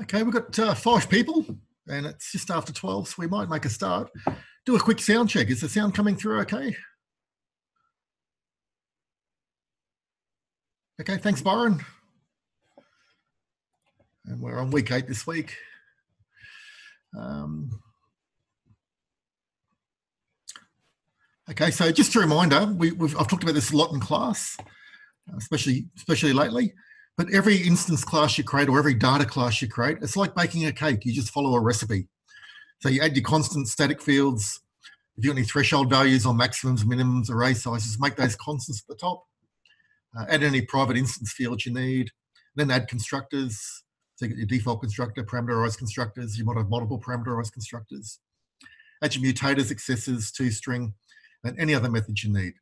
Okay, we've got uh, five people and it's just after 12, so we might make a start. Do a quick sound check. Is the sound coming through okay? Okay, thanks, Byron. And we're on week eight this week. Um, okay, so just a reminder, we, have I've talked about this a lot in class, especially especially lately. But every instance class you create or every data class you create, it's like baking a cake. You just follow a recipe. So you add your constant static fields. If you've got any threshold values on maximums, minimums, array sizes, make those constants at the top. Uh, add any private instance fields you need. Then add constructors. So you get your default constructor, parameterized constructors. You might have multiple parameterized constructors. Add your mutators, accessors, toString, and any other methods you need.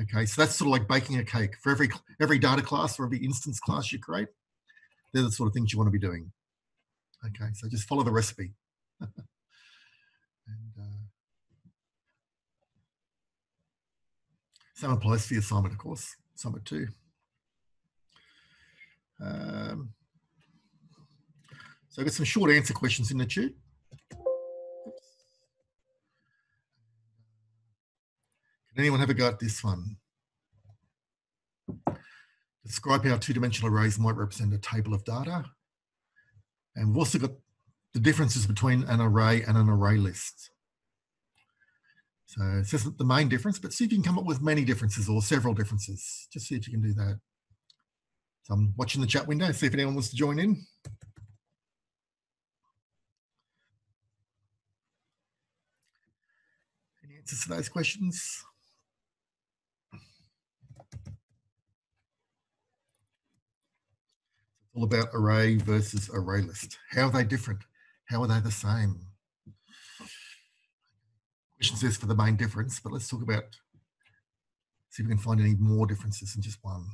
Okay, so that's sort of like baking a cake. For every every data class or every instance class you create, they're the sort of things you want to be doing. Okay, so just follow the recipe. and, uh, same applies for the assignment, of course, assignment two. Um, so I've got some short answer questions in the tute. Anyone have a go at this one? Describe how two-dimensional arrays might represent a table of data. And we've also got the differences between an array and an array list. So it's just the main difference, but see if you can come up with many differences or several differences. Just see if you can do that. So I'm watching the chat window, see if anyone wants to join in. Any answers to those questions? All about array versus array list. How are they different? How are they the same? Question says for the main difference, but let's talk about, see if we can find any more differences than just one.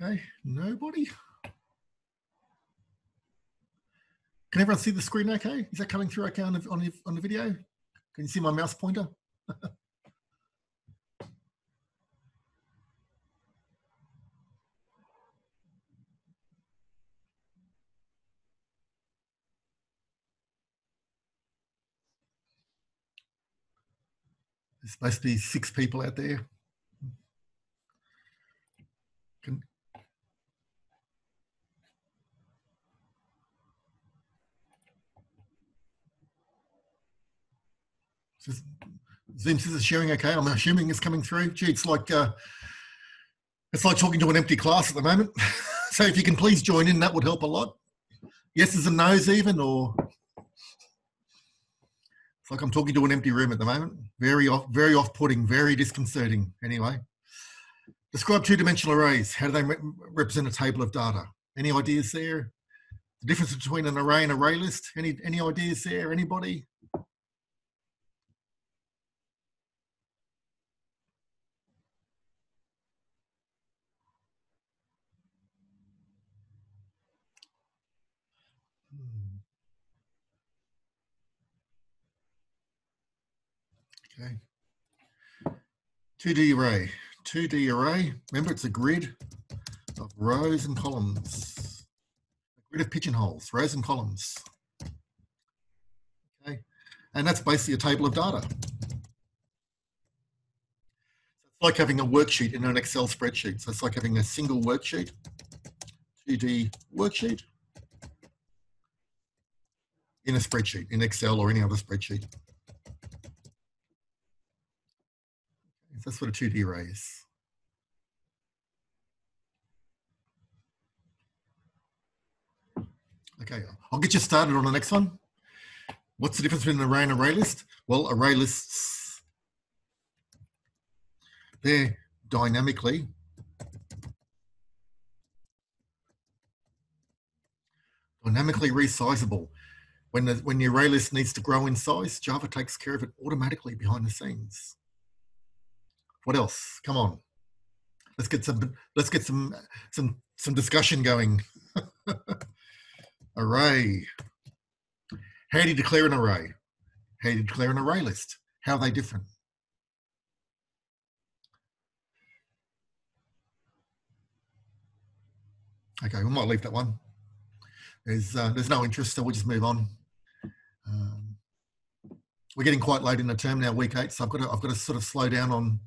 Okay, nobody. Can everyone see the screen okay? Is that coming through okay on the, on the, on the video? Can you see my mouse pointer? There's supposed to be six people out there. Can, Zoom says it's sharing okay. I'm assuming it's coming through. Gee, it's like uh, it's like talking to an empty class at the moment. so if you can please join in, that would help a lot. Yeses and nos even, or it's like I'm talking to an empty room at the moment. Very off, very off-putting, very disconcerting. Anyway, describe two-dimensional arrays. How do they re represent a table of data? Any ideas there? The difference between an array and array list? Any any ideas there? Anybody? Okay. 2D array. 2D array. Remember, it's a grid of rows and columns. A grid of pigeonholes, rows and columns. Okay. And that's basically a table of data. So It's like having a worksheet in an Excel spreadsheet. So it's like having a single worksheet, 2D worksheet in a spreadsheet, in Excel or any other spreadsheet. That's what a 2D array is. Okay, I'll get you started on the next one. What's the difference between an array and array list? Well, array lists, they're dynamically dynamically resizable. when the, when your array list needs to grow in size, Java takes care of it automatically behind the scenes. What else? Come on. Let's get some let's get some some some discussion going. array. How do you declare an array? How do you declare an array list? How are they different? Okay, we might leave that one. There's uh, there's no interest, so we'll just move on. Um, we're getting quite late in the term now, week eight, so I've got to I've got to sort of slow down on.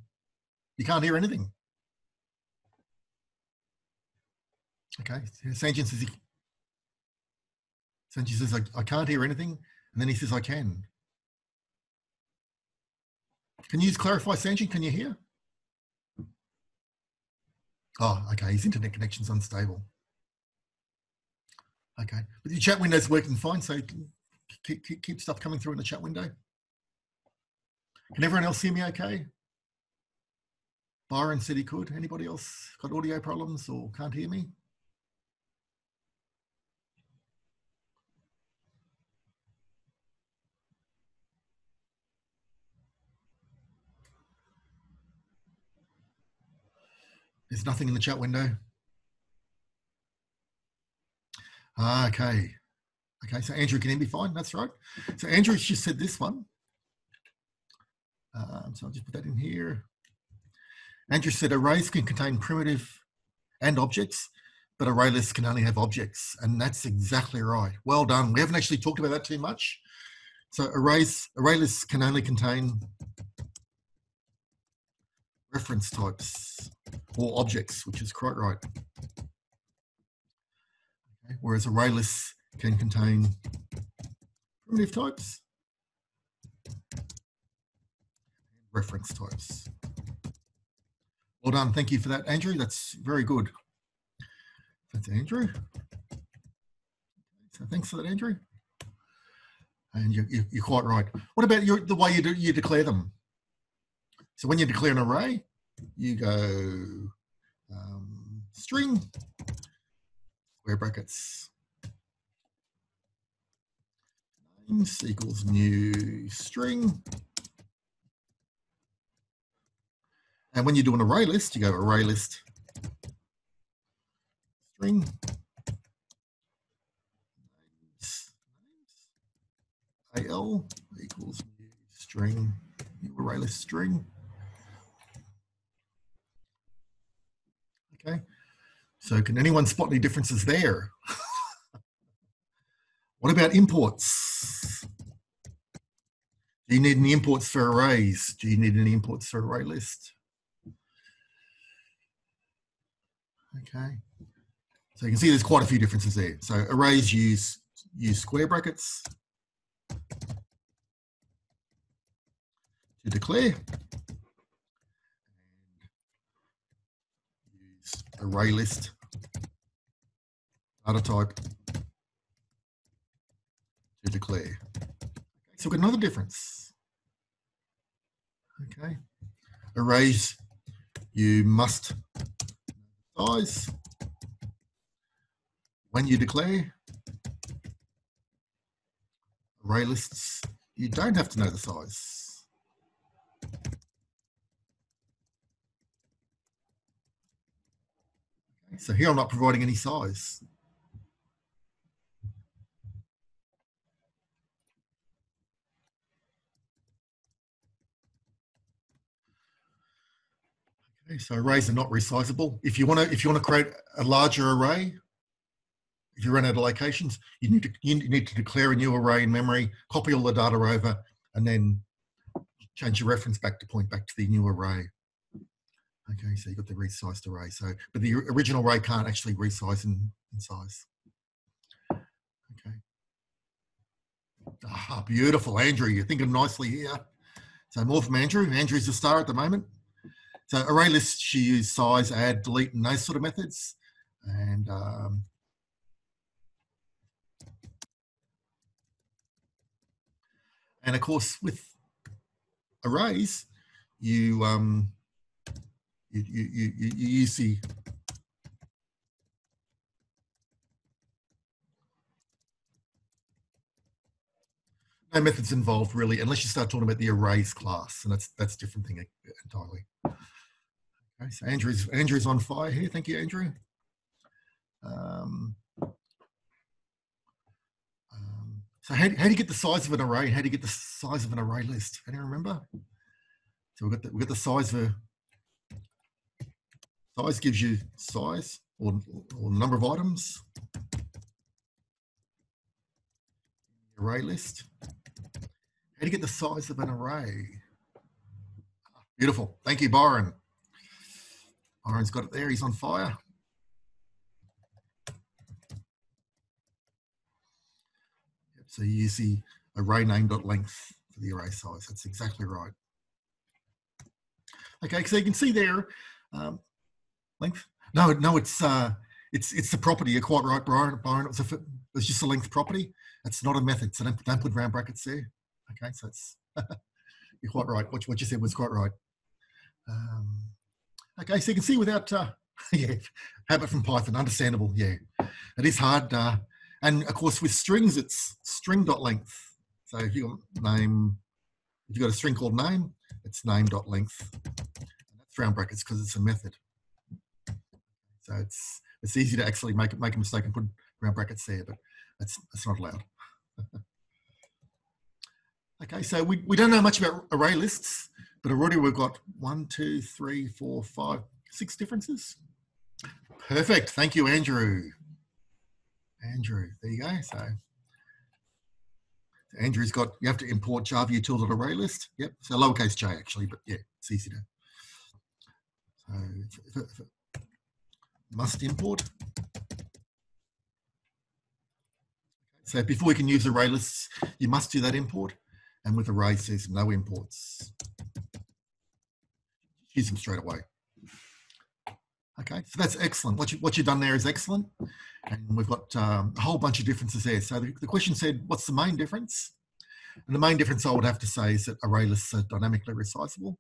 You can't hear anything. Okay, Sanjin says he. Sanjin says I, I can't hear anything, and then he says I can. Can you just clarify, Sanjin? Can you hear? Oh, okay. His internet connection's unstable. Okay, but your chat window's working fine, so keep, keep, keep stuff coming through in the chat window. Can everyone else hear me okay? Byron said he could. Anybody else got audio problems or can't hear me? There's nothing in the chat window. Ah, okay. Okay, so Andrew can be fine. That's right. So Andrew just said this one. Um, so I'll just put that in here. Andrew said arrays can contain primitive and objects, but array lists can only have objects. And that's exactly right. Well done. We haven't actually talked about that too much. So arrays, array lists can only contain reference types or objects, which is quite right. Okay. Whereas array lists can contain primitive types, and reference types. Well done. Thank you for that, Andrew. That's very good. That's Andrew. So thanks for that, Andrew. And you, you, quite right. What about your, the way you, do, you declare them? So when you declare an array, you go um, string, square brackets, names equals new string. And when you do an array list, you go array list string al equals new string new array list string. Okay, so can anyone spot any differences there? what about imports? Do you need any imports for arrays? Do you need any imports for array list? Okay, so you can see there's quite a few differences there. So arrays use use square brackets to declare. Use array list, data type to declare. So we've got another difference. Okay. Arrays, you must size when you declare. Array lists, you don't have to know the size. So here I'm not providing any size. Okay, so arrays are not resizable. If you want to, if you want to create a larger array, if you run out of locations, you need to you need to declare a new array in memory, copy all the data over, and then change your reference back to point back to the new array. Okay, so you've got the resized array. So, but the original array can't actually resize in, in size. Okay. Ah, beautiful, Andrew. You're thinking nicely here. So more from Andrew. Andrew's the star at the moment. So array lists, you use size, add, delete, and those sort of methods. And um, and of course, with arrays, you um, you, you, you, you, you see no methods involved really, unless you start talking about the arrays class, and that's that's a different thing entirely. Okay, so Andrew's Andrew's on fire here. Thank you, Andrew. Um, um, so how, how do you get the size of an array? How do you get the size of an array list? Can you remember? So we've got the, we've got the size of size gives you size or, or number of items. Array list. How do you get the size of an array? Beautiful. Thank you, Byron. Byron's got it there. He's on fire. So you use the array name dot length for the array size. That's exactly right. Okay, so you can see there, um, length. No, no, it's uh, it's it's the property. You're quite right, Brian. Byron, it was, a, it was just a length property. It's not a method, so don't, don't put round brackets there. Okay, so it's you're quite right. What, what you said was quite right. Um, okay, so you can see without uh, yeah, habit from Python, understandable. Yeah, it is hard. Uh, and of course, with strings, it's string dot length. So if you name, if you've got a string called name, it's name dot length. That's round brackets because it's a method. So it's it's easy to actually make make a mistake and put round brackets there, but that's that's not allowed. okay, so we, we don't know much about array lists, but already we've got one, two, three, four, five, six differences. Perfect. Thank you, Andrew. Andrew, there you go. So Andrew's got, you have to import Java util array list. Yep, so lowercase j actually, but yeah, it's easy to. So if, if, if must import. So before we can use array lists, you must do that import. And with arrays, there's no imports. Use them straight away. Okay, so that's excellent. What, you, what you've done there is excellent. And we've got um, a whole bunch of differences there. So the, the, question said, what's the main difference? And the main difference I would have to say is that array lists are dynamically resizable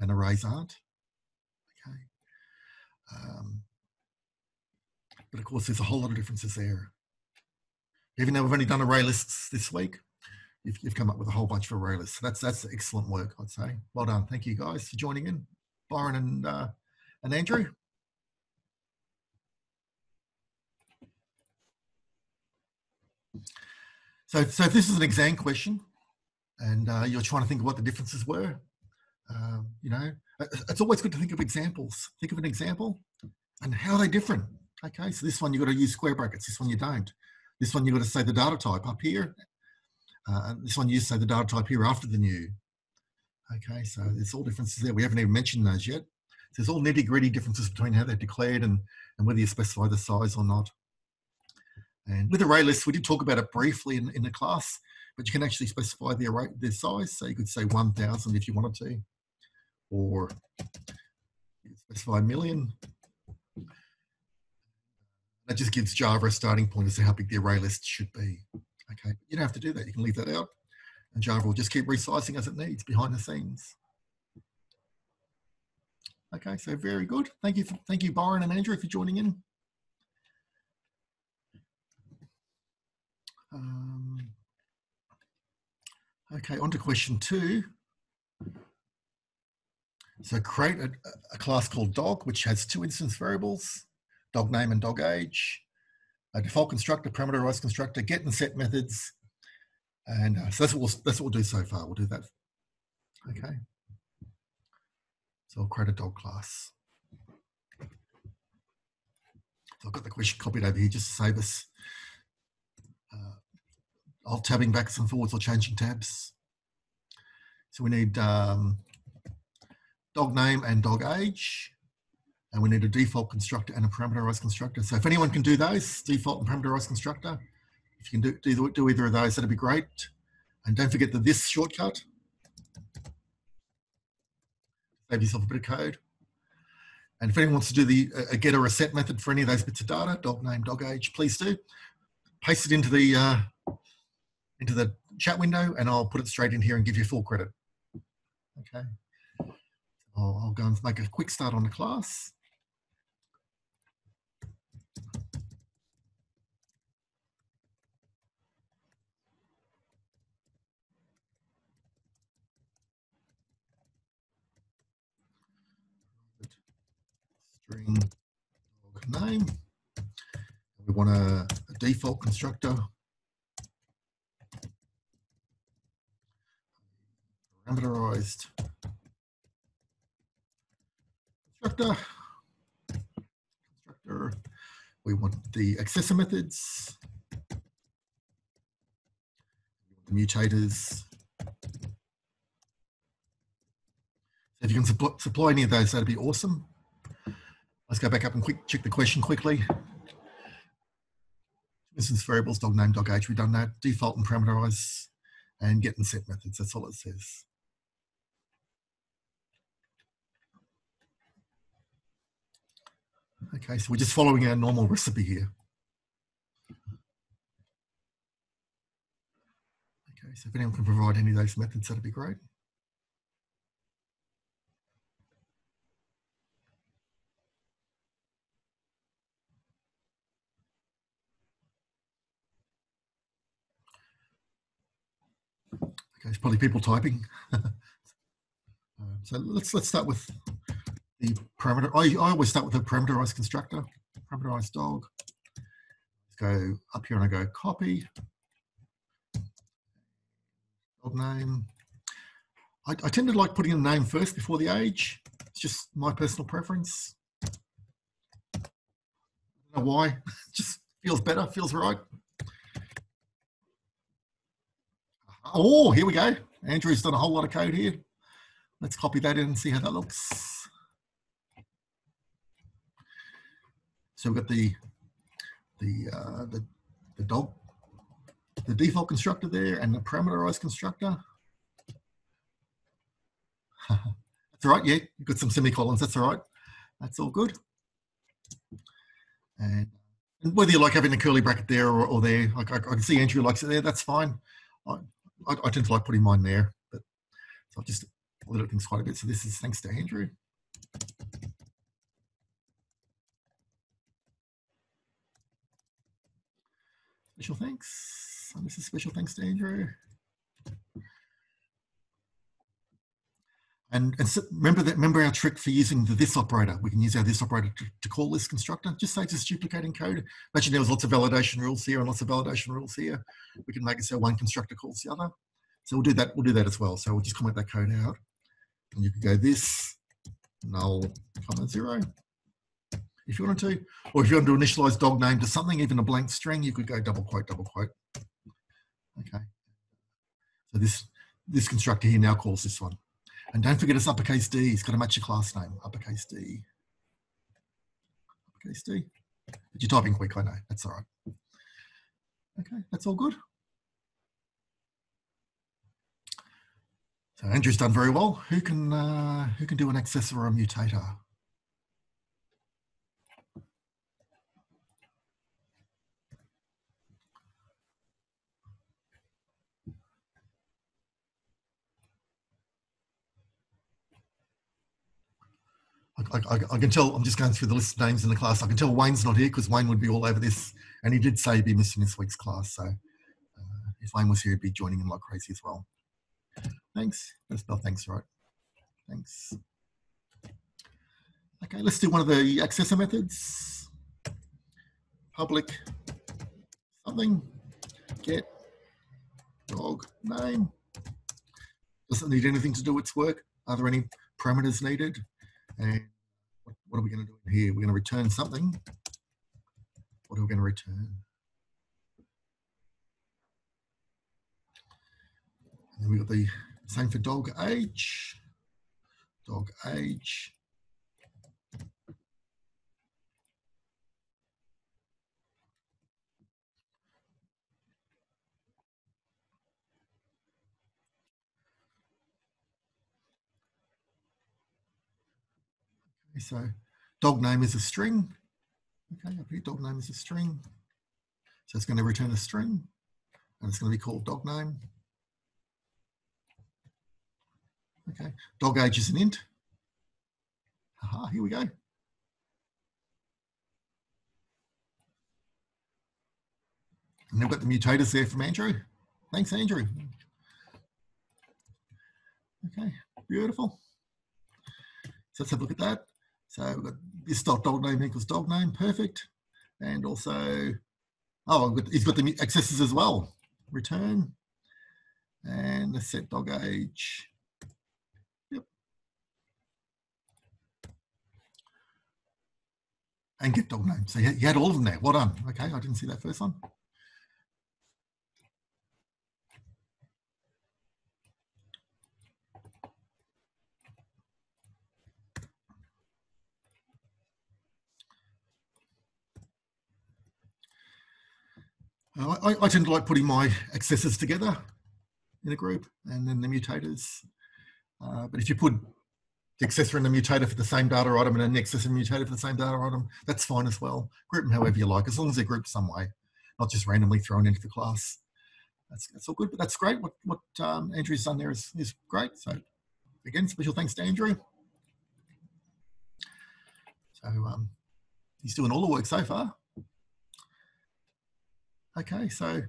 and arrays aren't. Okay. Um, but of course, there's a whole lot of differences there. Even though we've only done array lists this week, you've, you've come up with a whole bunch of array. So that's, that's excellent work, I'd say. Well done. Thank you guys for joining in. Byron and, uh, and Andrew. So, so if this is an exam question and uh, you're trying to think of what the differences were, um, you know, it's always good to think of examples. Think of an example and how are they different? Okay, so this one you've got to use square brackets, this one you don't. This one you've got to say the data type up here. Uh, this one you say the data type here after the new. Okay, so there's all differences there. We haven't even mentioned those yet. So there's all nitty gritty differences between how they're declared and, and whether you specify the size or not. And with array lists, we did talk about it briefly in, in the class, but you can actually specify the array, the size. So you could say 1,000 if you wanted to, or specify a million. That just gives Java a starting point as to how big the array list should be. Okay, you don't have to do that. You can leave that out, and Java will just keep resizing as it needs behind the scenes. Okay, so very good. Thank you, for, thank you, Byron and Andrew, for joining in. Um, okay, on to question two. So create a, a, class called dog, which has two instance variables, dog name and dog age, a default constructor, parameterized constructor, get and set methods. And uh, so that's what, we'll, that's what we'll do so far. We'll do that. Okay. So I'll create a dog class. So I've got the question copied over here just to save us alt tabbing backs and forwards or changing tabs. So we need um, dog name and dog age. And we need a default constructor and a parameterized constructor. So if anyone can do those, default and parameterized constructor, if you can do, do, do either of those, that'd be great. And don't forget the this shortcut. Save yourself a bit of code. And if anyone wants to do the a get or a set method for any of those bits of data, dog name, dog age, please do. Paste it into the uh, into the chat window and I'll put it straight in here and give you full credit. Okay. I'll, I'll go and make a quick start on the class. String name. We want a, a default constructor. Parameterized constructor. Constructor. We want the accessor methods. The mutators. So If you can supply any of those, that'd be awesome. Let's go back up and quick check the question quickly. Instance variables, dog name, dog age, we've done that. Default and parameterize and get and set methods. That's all it says. Okay, so we're just following our normal recipe here. Okay, so if anyone can provide any of those methods, that'd be great. Okay, it's probably people typing. Um, so let's let's start with the parameter. I, I always start with a parameterized constructor, parameterized dog. Let's go up here and I go copy dog name. I, I tend to like putting in the name first before the age. It's just my personal preference. I don't know why. just feels better, feels right. Oh, here we go. Andrew's done a whole lot of code here. Let's copy that in and see how that looks. So we've got the the uh, the, the dog, the default constructor there, and the parameterized constructor. that's all right. Yeah, you've got some semicolons. That's all right. That's all good. And, whether you like having a curly bracket there or, or there, like I, I, can see Andrew likes it there. That's fine. I, I tend to like putting mine there, but so I've just little things quite a bit. So this is thanks to Andrew. Special thanks. And this is special thanks to Andrew. And, and so remember that remember our trick for using the this operator. We can use our this operator to, to call this constructor. Just saves us duplicating code. Imagine there was lots of validation rules here and lots of validation rules here. We can make it so one constructor calls the other. So we'll do that. We'll do that as well. So we'll just comment that code out. And you could go this null comma zero if you wanted to, or if you want to initialize dog name to something, even a blank string, you could go double quote, double quote. Okay. So this this constructor here now calls this one. And don't forget it's uppercase D. It's got to match your class name, uppercase D. Uppercase D. But you're typing quick, I know. That's all right. Okay, that's all good. So Andrew's done very well. Who can uh, who can do an accessor or a mutator? I, I, I, can tell, I'm just going through the list of names in the class. I can tell Wayne's not here because Wayne would be all over this. And he did say he'd be missing this week's class. So uh, if Wayne was here, he'd be joining in like crazy as well. Thanks. That's spell thanks right. Thanks. Okay, let's do one of the accessor methods. Public something, get dog name. Doesn't need anything to do its work. Are there any parameters needed? And what are we going to do here? We're going to return something. What are we going to return? And then we've got the same for dog age. Dog age. So dog name is a string. Okay, up here, dog name is a string. So it's going to return a string and it's going to be called dog name. Okay, dog age is an int. Aha, here we go. And they've got the mutators there from Andrew. Thanks, Andrew. Okay, beautiful. So let's have a look at that. So we've got this dot dog name equals dog name, perfect. And also, oh, he's got the accessors as well. Return and set dog age. Yep. And get dog name. So you had all of them there. Well done. Okay, I didn't see that first one. Uh, I, I, tend to like putting my accessors together in a group and then the mutators. Uh, but if you put the accessor and the mutator for the same data item and an accessor and mutator for the same data item, that's fine as well. Group them however you like, as long as they're grouped some way, not just randomly thrown into the class. That's, that's all good, but that's great. What, what um, Andrew's done there is, is great. So again, special thanks to Andrew. So um, he's doing all the work so far. Okay, so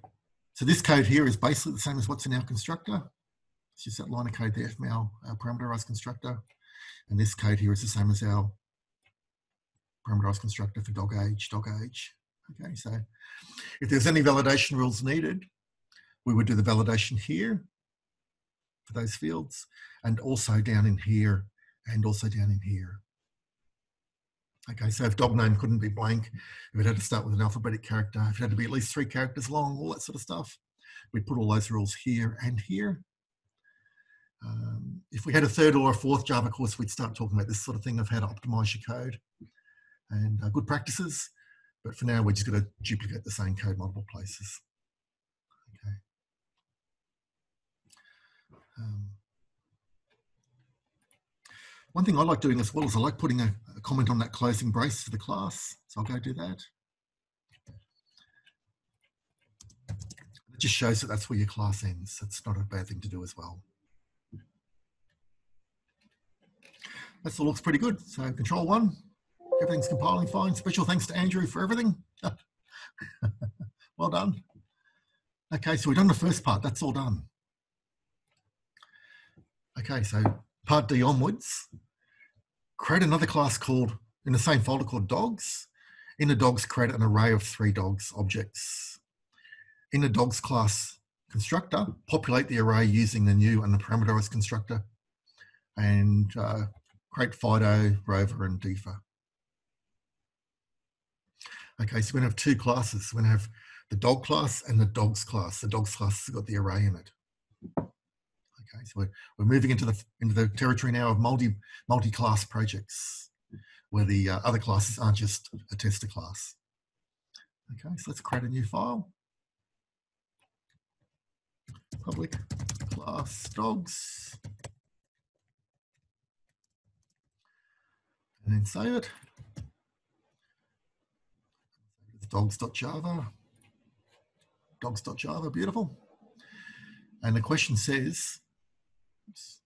so this code here is basically the same as what's in our constructor. It's just that line of code there from our, our parameterized constructor. And this code here is the same as our parameterized constructor for dog age, dog age. Okay, so if there's any validation rules needed, we would do the validation here for those fields and also down in here and also down in here. Okay, so if dog name couldn't be blank, if it had to start with an alphabetic character, if it had to be at least three characters long, all that sort of stuff, we'd put all those rules here and here. Um, if we had a third or a fourth Java course, we'd start talking about this sort of thing of how to optimize your code and uh, good practices. But for now, we're just going to duplicate the same code multiple places. Okay. Um, one thing I like doing as well is I like putting a, a comment on that closing brace for the class. So I'll go do that. It just shows that that's where your class ends. That's not a bad thing to do as well. That all looks pretty good. So control one, everything's compiling fine. Special thanks to Andrew for everything. well done. Okay, so we've done the first part. That's all done. Okay, so part D onwards create another class called, in the same folder called dogs. In the dogs, create an array of three dogs objects. In the dogs class constructor, populate the array using the new and the parameterized constructor and uh, create Fido, Rover, and Defa. Okay, so we're gonna have two classes. We're gonna have the dog class and the dogs class. The dogs class has got the array in it. Okay, so we're, we're moving into the into the territory now of multi multi-class projects, where the uh, other classes aren't just a tester class. Okay, so let's create a new file. Public class dogs. And then save it. Dogs.java. Dogs.java, beautiful. And the question says, Oops.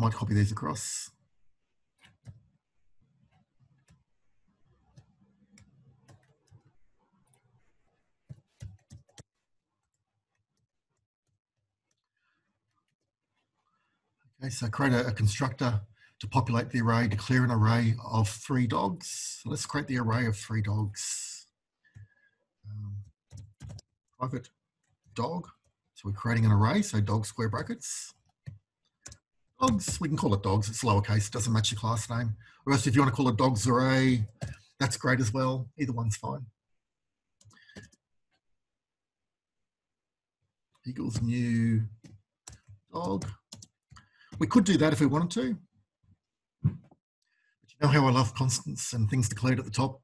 I might copy these across. Okay, so create a, a, constructor to populate the array, declare an array of three dogs. So let's create the array of three dogs. Um, private dog. So we're creating an array, so dog square brackets. Dogs, we can call it dogs, it's lowercase, doesn't match your class name. Or else if you want to call it dogs array, that's great as well. Either one's fine. Equals new dog. We could do that if we wanted to. But you know how I love constants and things declared at the top.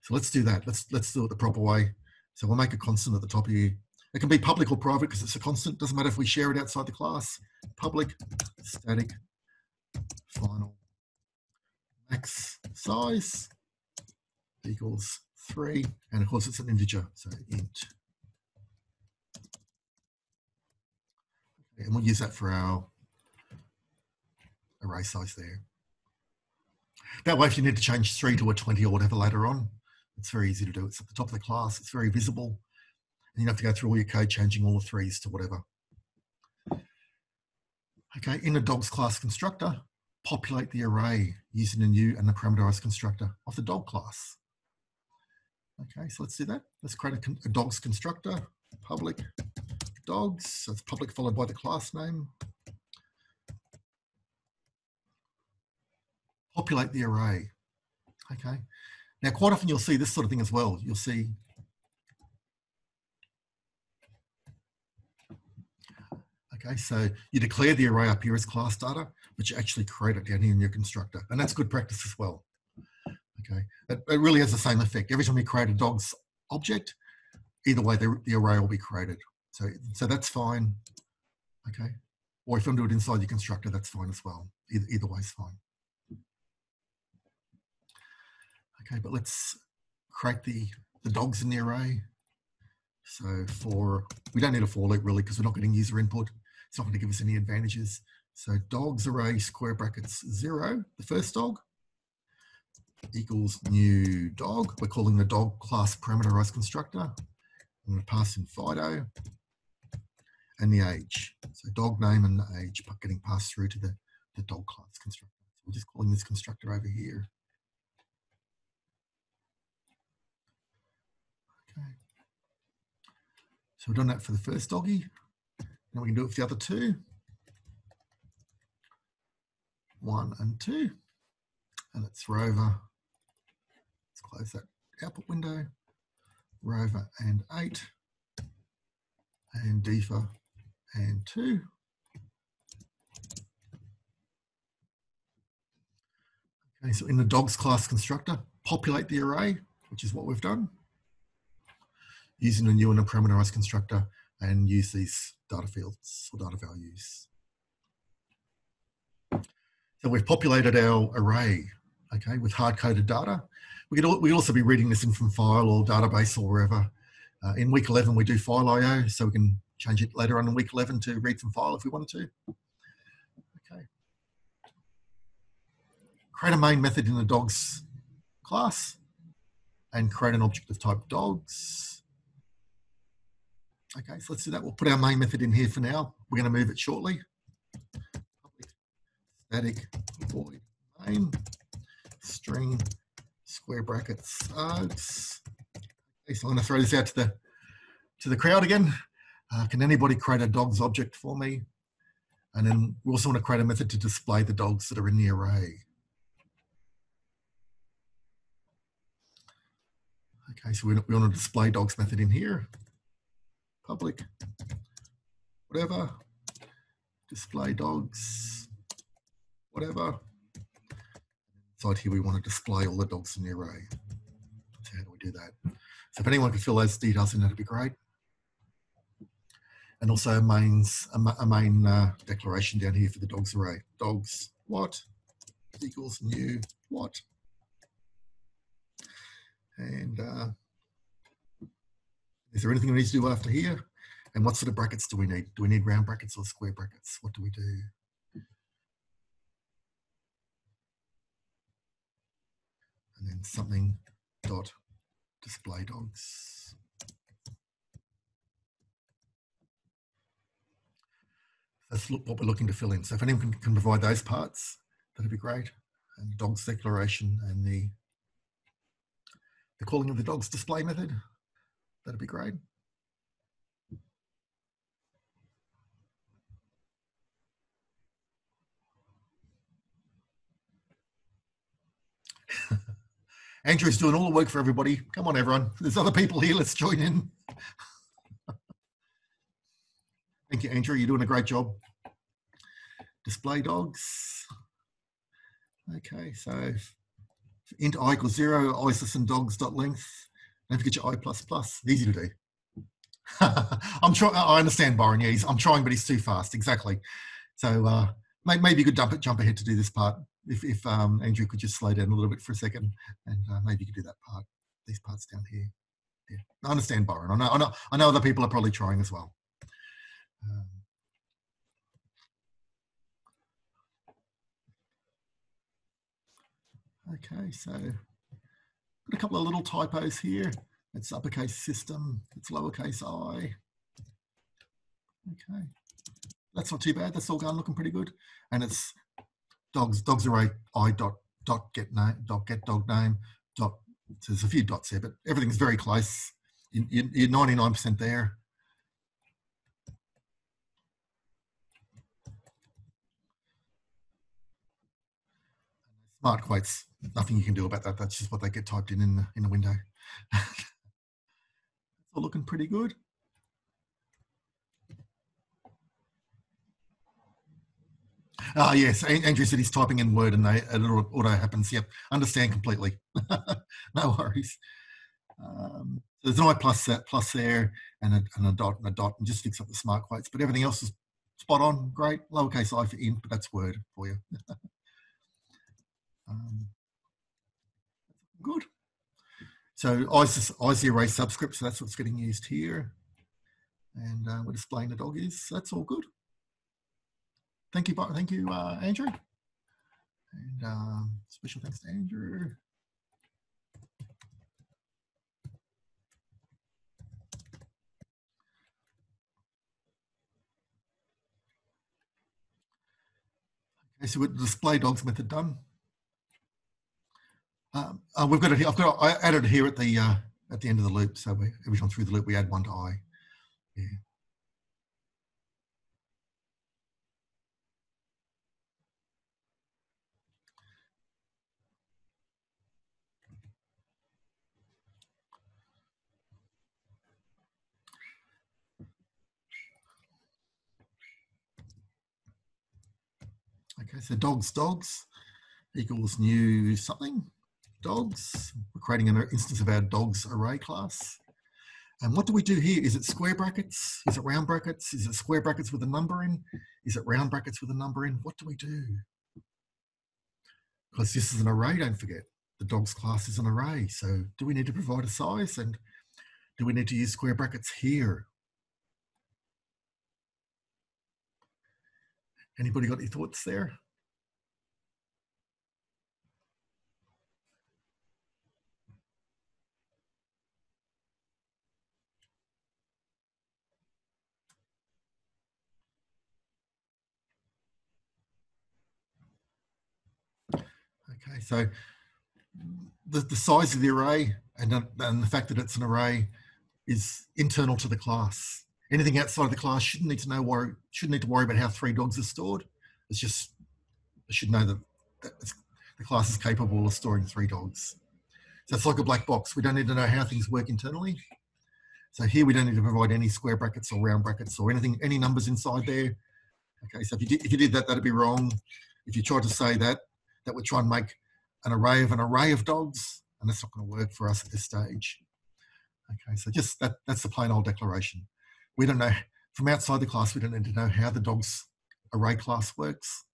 So let's do that. Let's let's do it the proper way. So we'll make a constant at the top here. It can be public or private because it's a constant. Doesn't matter if we share it outside the class. Public, static, final, max size equals three. And of course it's an integer, so int. And we'll use that for our array size there. That way, if you need to change three to a 20 or whatever later on, it's very easy to do. It's at the top of the class. It's very visible and you have to go through all your code changing all the threes to whatever. Okay, in a dogs class constructor, populate the array using a new and the parameterized constructor of the dog class. Okay, so let's do that. Let's create a, a dogs constructor, public dogs. So it's public followed by the class name. Populate the array. Okay. Now, quite often you'll see this sort of thing as well. You'll see Okay, so you declare the array up here as class data, but you actually create it down here in your constructor. And that's good practice as well. Okay, it, it really has the same effect. Every time you create a dog's object, either way, the, the array will be created. So, so that's fine. Okay, or if you want to do it inside your constructor, that's fine as well. Either, either way is fine. Okay, but let's create the, the dogs in the array. So for, we don't need a for loop really because we're not getting user input. It's not going to give us any advantages. So dogs array square brackets zero, the first dog, equals new dog. We're calling the dog class parameterized constructor. I'm going to pass in Fido and the age. So dog name and the age getting passed through to the, the dog class constructor. So we're just calling this constructor over here. Okay. So we've done that for the first doggy. Now we can do it for the other two. One and two. And it's Rover. Let's close that output window. Rover and eight. And Defa and two. Okay, so in the dogs class constructor, populate the array, which is what we've done, using a new and a parameterized constructor and use these data fields or data values. So we've populated our array, okay, with hard-coded data. We could we also be reading this in from file or database or wherever. Uh, in week 11, we do file IO, so we can change it later on in week 11 to read from file if we wanted to. Okay. Create a main method in the dogs class and create an object of type dogs. Okay, so let's do that. We'll put our main method in here for now. We're going to move it shortly. Static void main string square brackets args. Okay, so I'm going to throw this out to the to the crowd again. Uh, can anybody create a dogs object for me? And then we also want to create a method to display the dogs that are in the array. Okay, so we, we want to display dogs method in here public, whatever, display dogs, whatever. Inside here, we want to display all the dogs in the array. So how do we do that? So if anyone could fill those details in, that'd be great. And also a, mains, a, a main uh, declaration down here for the dogs array. Dogs, what, equals new, what. And uh, is there anything we need to do after here? And what sort of brackets do we need? Do we need round brackets or square brackets? What do we do? And then something dot display dogs. That's what we're looking to fill in. So if anyone can, can provide those parts, that'd be great. And dogs declaration and the the calling of the dogs display method. That'd be great. Andrew's doing all the work for everybody. Come on, everyone. There's other people here. Let's join in. Thank you, Andrew. You're doing a great job. Display dogs. Okay, so int i equals zero, isis and dogs dot length. Don't forget your I plus plus. Easy to do. I'm trying. I understand, Byron. Yeah, I'm trying, but he's too fast. Exactly. So uh, maybe you could jump jump ahead to do this part. If, if um, Andrew could just slow down a little bit for a second, and uh, maybe you could do that part. These parts down here. Yeah, I understand, Byron. I know. I know. I know other people are probably trying as well. Um, okay, so A couple of little typos here. It's uppercase system, it's lowercase i. Okay, that's not too bad. That's all going looking pretty good. And it's dogs dogs array i dot dot get name dot get dog name dot. There's a few dots here, but everything's very close. You- you- You're 99% there. Smart quotes. Nothing you can do about that. That's just what they get typed in in the, in the window. it's all looking pretty good. Ah, yes. Andrew said he's typing in Word and they, it auto happens. Yep. Understand completely. no worries. Um, there's an I plus that plus there and a, and a dot and a dot and just fix up the smart quotes. But everything else is spot on. Great. Lowercase i for int, but that's Word for you. um, good. So I's, I's the array subscript, so that's what's getting used here. And uh, we're displaying the dog is. That's all good. Thank you, thank you, uh, Andrew. And um, special thanks to Andrew. Okay, so with the display dogs method done. Um, uh, we've got it. I've got I added here at the uh, at the end of the loop. So we, every time through the loop, we add one to i. Yeah. Okay, so dogs, dogs equals new something. Dogs. We're creating an instance of our dogs array class. And what do we do here? Is it square brackets? Is it round brackets? Is it square brackets with a number in? Is it round brackets with a number in? What do we do? Because this is an array, don't forget. The dogs class is an array. So do we need to provide a size? And do we need to use square brackets here? Anybody got any thoughts there? Okay, so the, the size of the array and, and the fact that it's an array is internal to the class. Anything outside of the class shouldn't need to know worry, shouldn't need to worry about how three dogs are stored. It's just it should know that, that the class is capable of storing three dogs. So it's like a black box. We don't need to know how things work internally. So here we don't need to provide any square brackets or round brackets or anything, any numbers inside there. Okay, so if you did, if you did that, that'd be wrong. If you tried to say that, that would try and make an array of an array of dogs, and that's not going to work for us at this stage. Okay, so just that, that's the plain old declaration. We don't know, from outside the class, we don't need to know how the dogs array class works.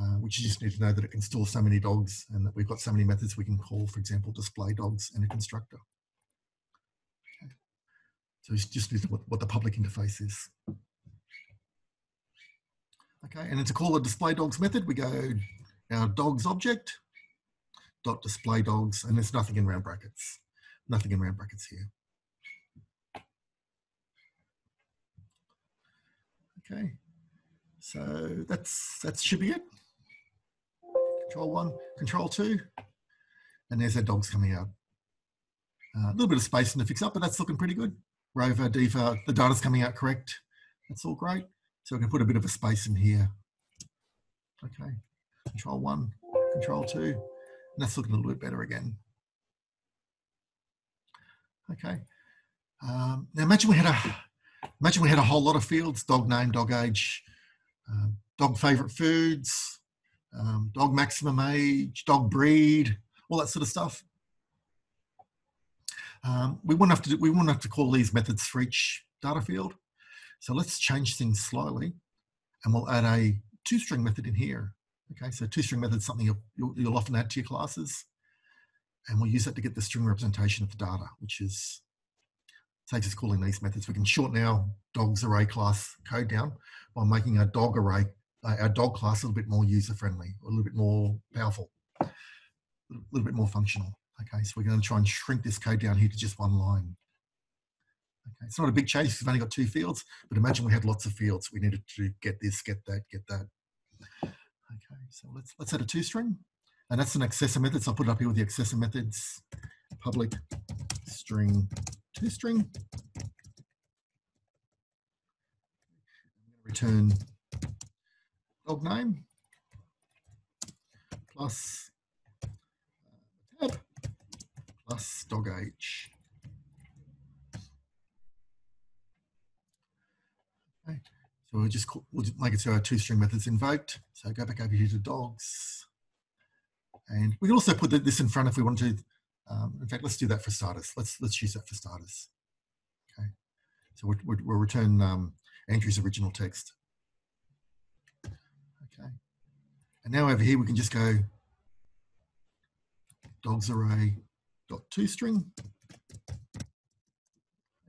Uh, we just need to know that it can store so many dogs and that we've got so many methods we can call, for example, display dogs and a constructor. Okay. So it's just what, what the public interface is. Okay, and then to call the display dogs method, we go our dogs object dot display dogs, and there's nothing in round brackets. Nothing in round brackets here. Okay, so that's that should be it. Control one, control two, and there's our dogs coming out. Uh, a little bit of spacing to fix up, but that's looking pretty good. Rover, DFA, the data's coming out correct. That's all great. So we can put a bit of a space in here. Okay, control one, control two, and that's looking a little bit better again. Okay. Um, now imagine we had a imagine we had a whole lot of fields: dog name, dog age, um, dog favorite foods, um, dog maximum age, dog breed, all that sort of stuff. Um, we won't have to do, we won't have to call these methods for each data field. So let's change things slowly, and we'll add a toString method in here. Okay, so toString method is something you'll, you'll, often add to your classes, and we'll use that to get the string representation of the data, which is takes us calling these methods. We can shorten our dogs array class code down by making our dog array, uh, our dog class a little bit more user friendly, a little bit more powerful, a little bit more functional. Okay, so we're going to try and shrink this code down here to just one line. Okay, it's not a big change we've only got two fields, but imagine we had lots of fields. We needed to get this, get that, get that. Okay, so let's let's add a toString, and that's an accessor method. So I'll put it up here with the accessor methods. Public string toString. Return dog name plus uh, tab plus dog age. So we'll just call, we'll make it so our toString methods invoked. So go back over here to dogs. And we can also put this in front if we want to. Um, in fact, let's do that for starters. Let's let's use that for starters. Okay. So we'll, we'll return um, Andrew's original text. Okay. And now over here, we can just go dogs array dot toString.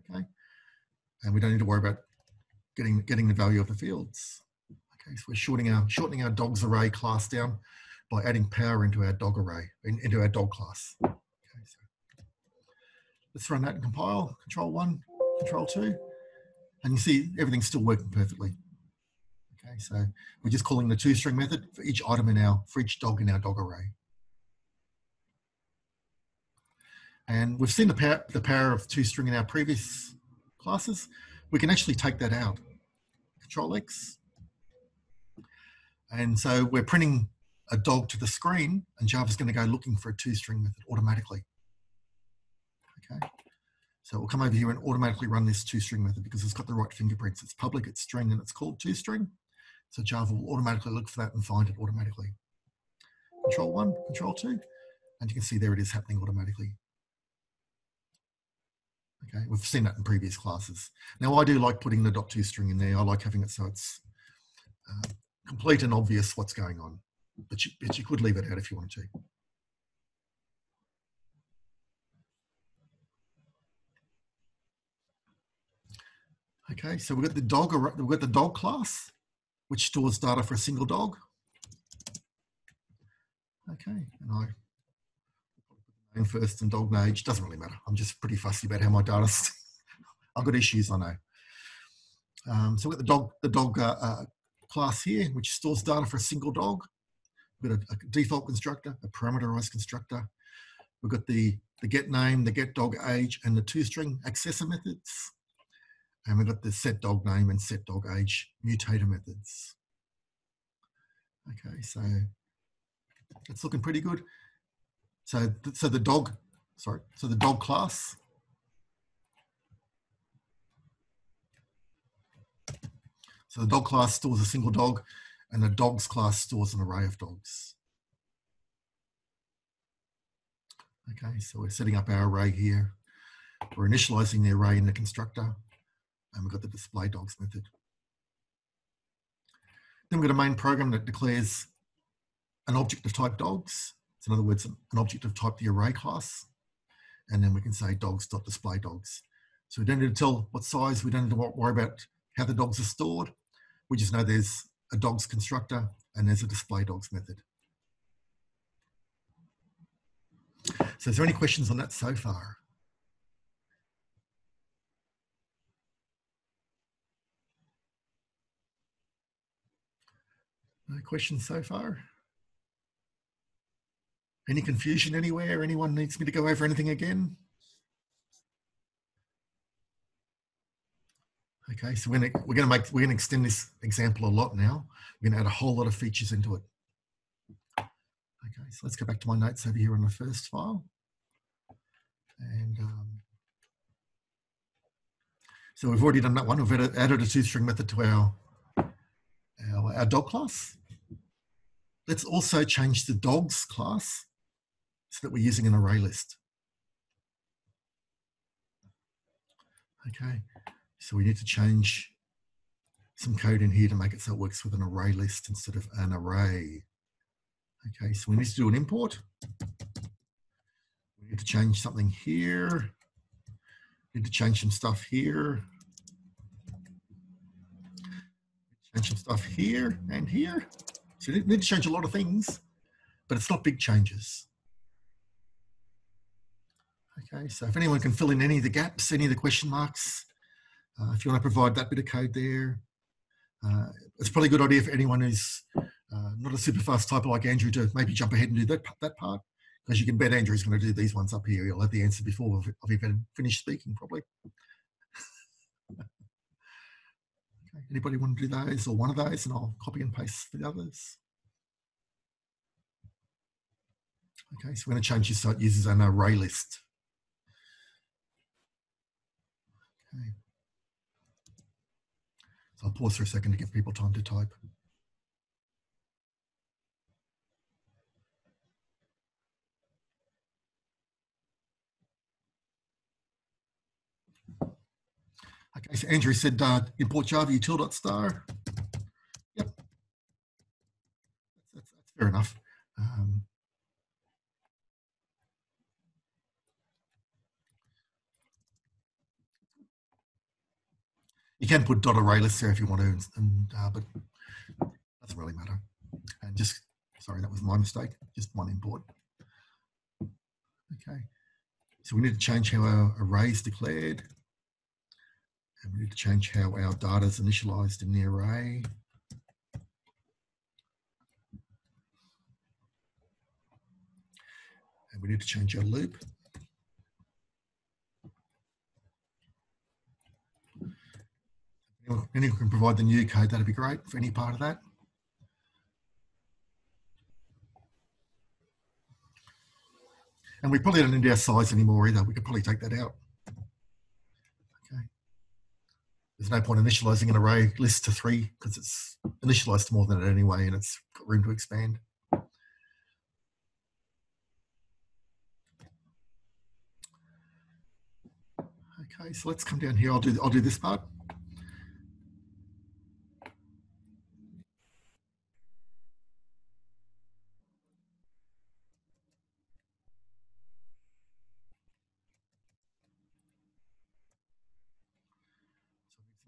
Okay. And we don't need to worry about getting getting the value of the fields. Okay, so we're shortening our shortening our dogs array class down by adding power into our dog array in, into our dog class. Okay, so let's run that and compile. Control one, control two, and you see everything's still working perfectly. Okay, so we're just calling the toString method for each item in our for each dog in our dog array. And we've seen the power, the power of toString in our previous classes we can actually take that out. Control X. And so we're printing a dog to the screen and Java's going to go looking for a toString method automatically. Okay. So we'll come over here and automatically run this toString method because it's got the right fingerprints. It's public, it's string, and it's called toString. So Java will automatically look for that and find it automatically. Control one, control two, and you can see there it is happening automatically. Okay, we've seen that in previous classes. Now I do like putting the dot toString in there. I like having it so it's uh, complete and obvious what's going on, but you, but you could leave it out if you wanted to. Okay, so we've got the dog, we've got the dog class, which stores data for a single dog. Okay, and I name first and dog age, doesn't really matter. I'm just pretty fussy about how my data's, I've got issues, I know. Um, so we've got the dog, the dog uh, uh, class here, which stores data for a single dog. We've got a, a, default constructor, a parameterized constructor. We've got the, the get name, the get dog age, and the toString accessor methods. And we've got the set dog name and set dog age mutator methods. Okay, so it's looking pretty good. So, so the dog, sorry, so the dog class. So the dog class stores a single dog and the dogs class stores an array of dogs. Okay, so we're setting up our array here. We're initializing the array in the constructor and we've got the display dogs method. Then we've got a main program that declares an object of type dogs so in other words, an object of type the array class, and then we can say dogs.display dogs. So we don't need to tell what size, we don't need to worry about how the dogs are stored. We just know there's a dogs constructor and there's a display dogs method. So is there any questions on that so far? No questions so far? Any confusion anywhere? Anyone needs me to go over anything again? Okay, so we're gonna make we're gonna extend this example a lot now. We're gonna add a whole lot of features into it. Okay, so let's go back to my notes over here on the first file. And um, so we've already done that one. We've added, added a toString method to our, our, our dog class. Let's also change the dogs class so that we're using an array list. Okay, so we need to change some code in here to make it so it works with an array list instead of an array. Okay, so we need to do an import. We need to change something here. We need to change some stuff here. Change some stuff here and here. So you need to change a lot of things, but it's not big changes. Okay, so if anyone can fill in any of the gaps, any of the question marks, uh, if you want to provide that bit of code there, uh, it's probably a good idea for anyone who's Uh, not a super fast typer like Andrew to maybe jump ahead and do that, that part, because you can bet Andrew's going to do these ones up here. He'll have the answer before I've even finished speaking, probably. okay. Anybody want to do those or one of those, and I'll copy and paste the others. Okay, so we're going to change this so it uses an array list. Okay. So I'll pause for a second to give people time to type. Okay, so Andrew said uh, import Java util.star. Yep. That's, that's, that's fair enough. Um, can put dot array list there if you want to, and, uh, but doesn't really matter. And just, sorry, that was my mistake, just one import. Okay, so we need to change how our array is declared. And we need to change how our data is initialized in the array. And we need to change our loop. Anyone can provide the new code, that'd be great for any part of that. And we probably don't need our size anymore either. We could probably take that out. Okay. There's no point initializing an array list to three because it's initialized to more than it anyway and it's got room to expand. Okay, so let's come down here. I'll do I'll do this part.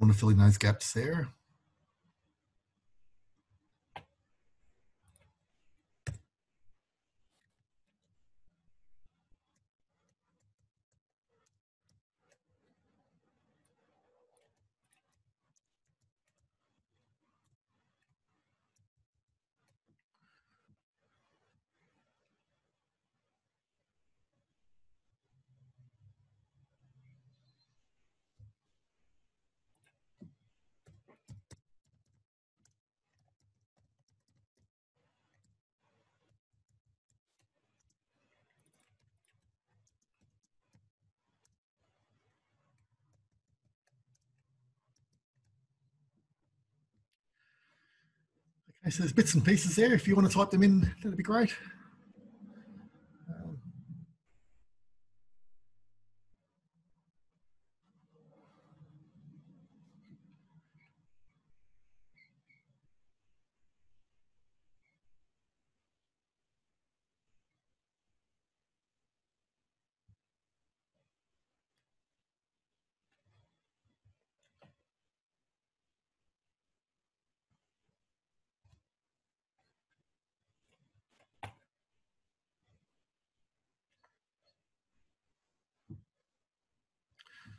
In those gaps there. So there's bits and pieces there. If you want to type them in, that'd be great.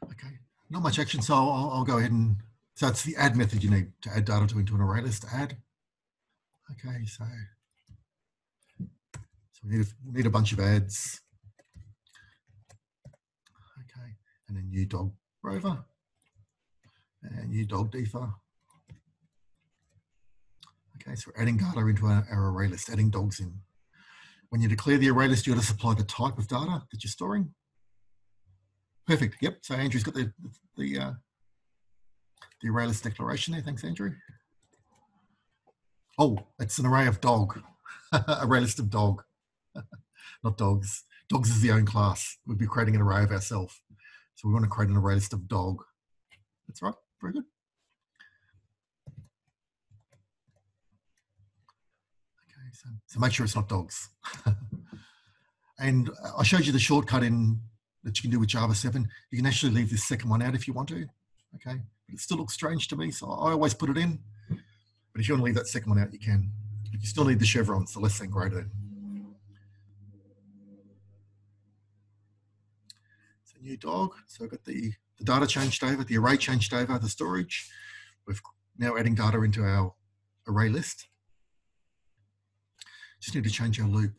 Okay, not much action, so I'll, I'll, go ahead and, so it's the add method you need to add data to into an array list, add. Okay, so, so we need a, we need a bunch of adds. Okay, and then new dog rover and new dog defer. Okay, so we're adding data into our, our array list, adding dogs in. When you declare the array list, you got to supply the type of data that you're storing. Perfect. Yep. So Andrew's got the the uh, the array list declaration there. Thanks, Andrew. Oh, it's an array of dog. array list of dog, not dogs. Dogs is the own class. We'd be creating an array of ourselves. So we want to create an array list of dog. That's right. Very good. Okay, so, so make sure it's not dogs. and I showed you the shortcut in that you can do with Java 7. You can actually leave this second one out if you want to, okay? But it still looks strange to me, so I always put it in. But if you want to leave that second one out, you can. But you still need the chevrons, the less than greater than. It's a new dog, so I've got the, the data changed over, the array changed over, the storage. We're now adding data into our array list. Just need to change our loop.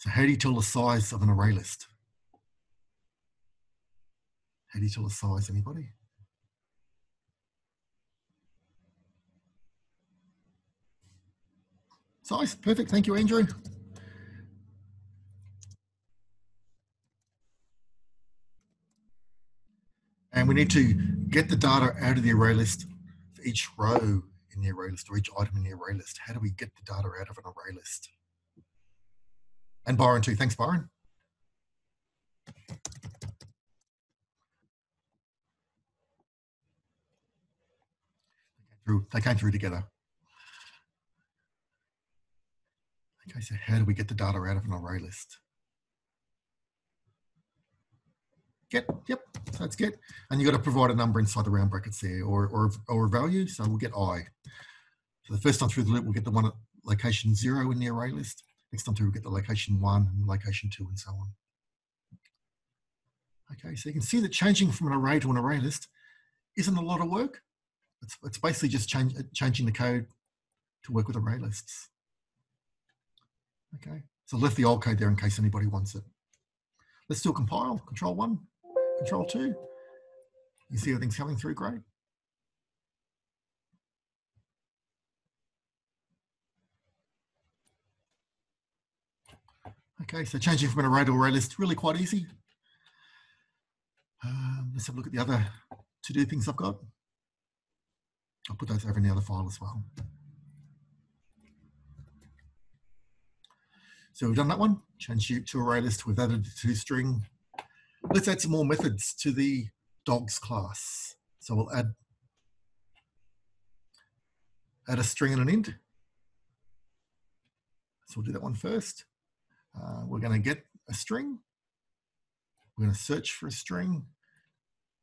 So how do you tell the size of an array list? How do you tell the size, anybody? Size, perfect. Thank you, Andrew. And we need to get the data out of the array list for each row in the array list or each item in the array list. How do we get the data out of an array list? And Byron too. Thanks, Byron. They came through together. Okay, so how do we get the data out of an array list? Get, yep, so that's good. And you've got to provide a number inside the round brackets there or, or, or a value, so we'll get i. So the first time through the loop, we'll get the one at location zero in the array list. Next time through, we'll get the location one and location two and so on. Okay, so you can see that changing from an array to an array list isn't a lot of work. It's, it's basically just change, changing the code to work with array lists. Okay, so left the old code there in case anybody wants it. Let's still compile, control one, control two. You see everything's coming through great. Okay, so changing from an array to array list, really quite easy. Um, let's have a look at the other to-do things I've got. I'll put those over in the other file as well. So we've done that one, change it to array list, we've added a toString. Let's add some more methods to the dogs class. So we'll add, add a string and an int. So we'll do that one first. Uh, we're going to get a string. We're going to search for a string.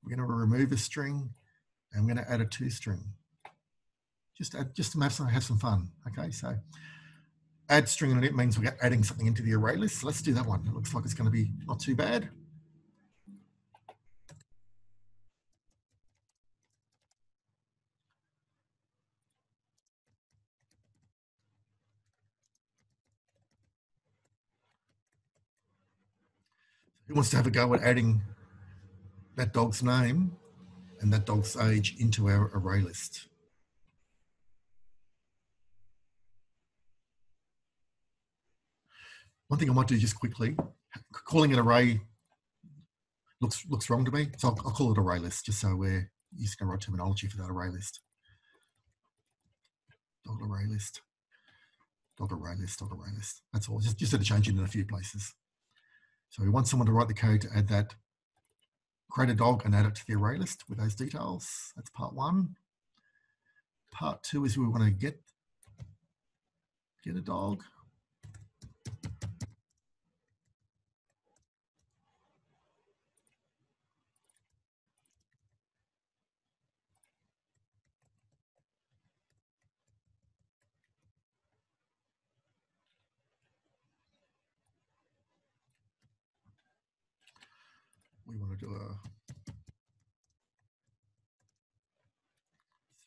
We're going to remove a string. And we're going to add a toString. Just add, just to have some, have some fun. Okay, so add string and it means we're adding something into the array list. So let's do that one. It looks like it's going to be not too bad. Wants to have a go at adding that dog's name and that dog's age into our array list? One thing I might do just quickly, calling an array looks looks wrong to me, so I'll, I'll call it array list just so we're using the right terminology for that array list. Dog array list, dog array list, dog array list. That's all. Just just had to change it in a few places. So we want someone to write the code to add that, create a dog and add it to the array list with those details. That's part one. Part two is we want to get, get a dog.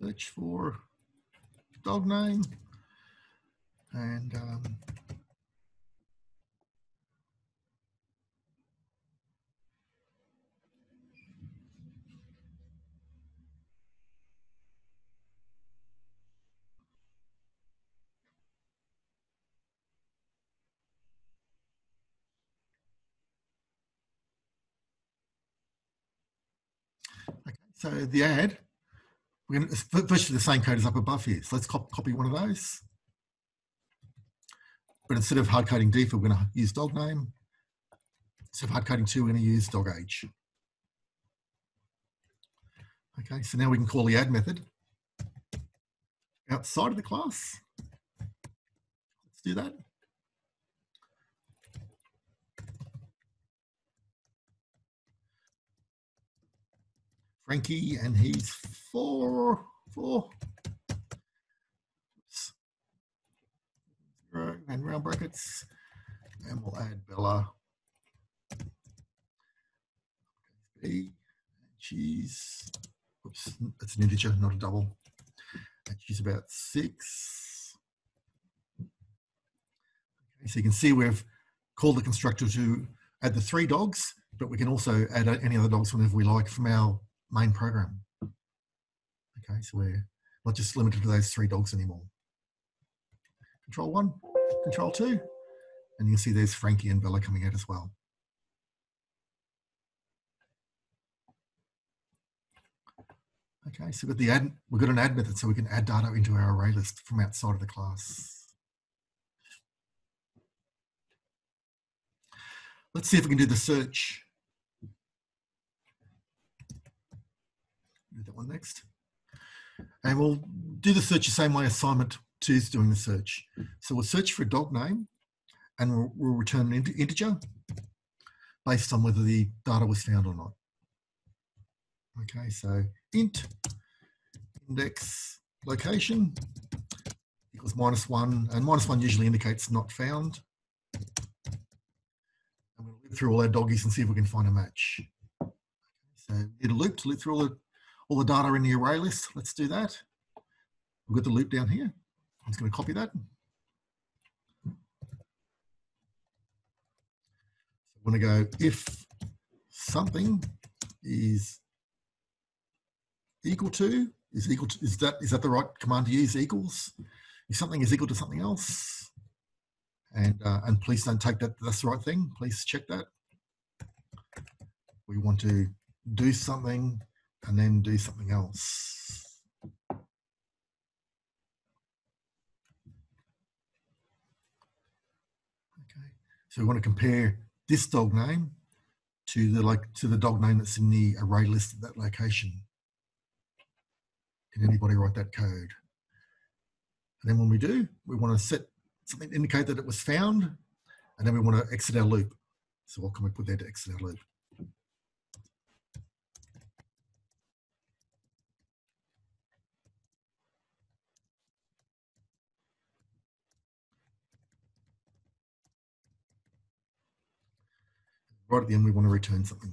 Search for dog name. And um, So the add, we're going to, virtually the same code is up above here. So let's cop copy one of those. But instead of hard coding default, we're going to use dog name. Instead of hard coding two, we're going to use dog age. Okay, so now we can call the add method outside of the class. Let's do that. Frankie, and he's four, four. Zero and round brackets, and we'll add Bella. B, she's, oops, it's an integer, not a double. And she's about six. Okay, So you can see we've called the constructor to add the three dogs, but we can also add any other dogs whenever we like from our main program. Okay, so we're not just limited to those three dogs anymore. Control one, control two, and you can see there's Frankie and Bella coming out as well. Okay, so we've got the add, we've got an add method so we can add data into our array list from outside of the class. Let's see if we can do the search. Do that one next. And we'll do the search the same way assignment two is doing the search. So we'll search for a dog name and we'll, we'll return an integer based on whether the data was found or not. Okay, so int index location equals minus one, and minus one usually indicates not found. And we'll loop through all our doggies and see if we can find a match. So get a loop to loop through all the, all the data in the array list. Let's do that. We've got the loop down here. I'm just going to copy that. I'm going to go if something is equal to is equal to is that is that the right command to use equals if something is equal to something else and uh, and please don't take that that's the right thing please check that we want to do something and then do something else okay so we want to compare this dog name to the like to the dog name that's in the array list at that location can anybody write that code? And then when we do, we want to set something to indicate that it was found, and then we want to exit our loop. So what can we put there to exit our loop? Right at the end, we want to return something.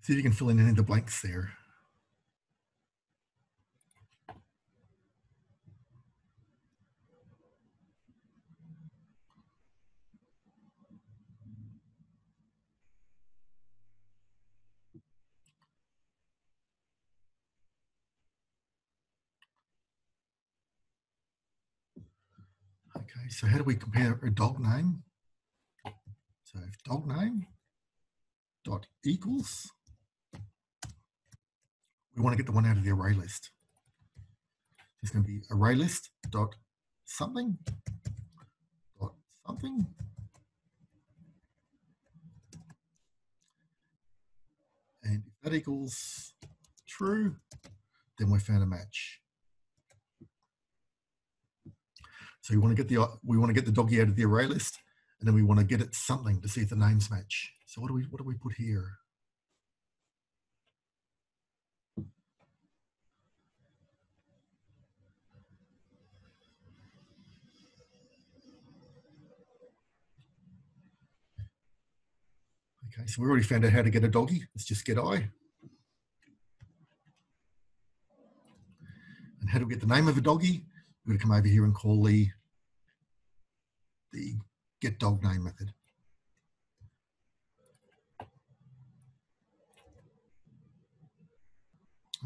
See if you can fill in any of the blanks there. Okay, so how do we compare a dog name? So if dog name dot equals we want to get the one out of the array list. It's going to be array list dot something dot something and if that equals true then we found a match so we want to get the uh, we want to get the doggy out of the array list and then we want to get it something to see if the names match so what do we what do we put here Okay, so we already found out how to get a doggy. Let's just get I. And how do we get the name of a doggy? We're going to come over here and call the, the get dog name method.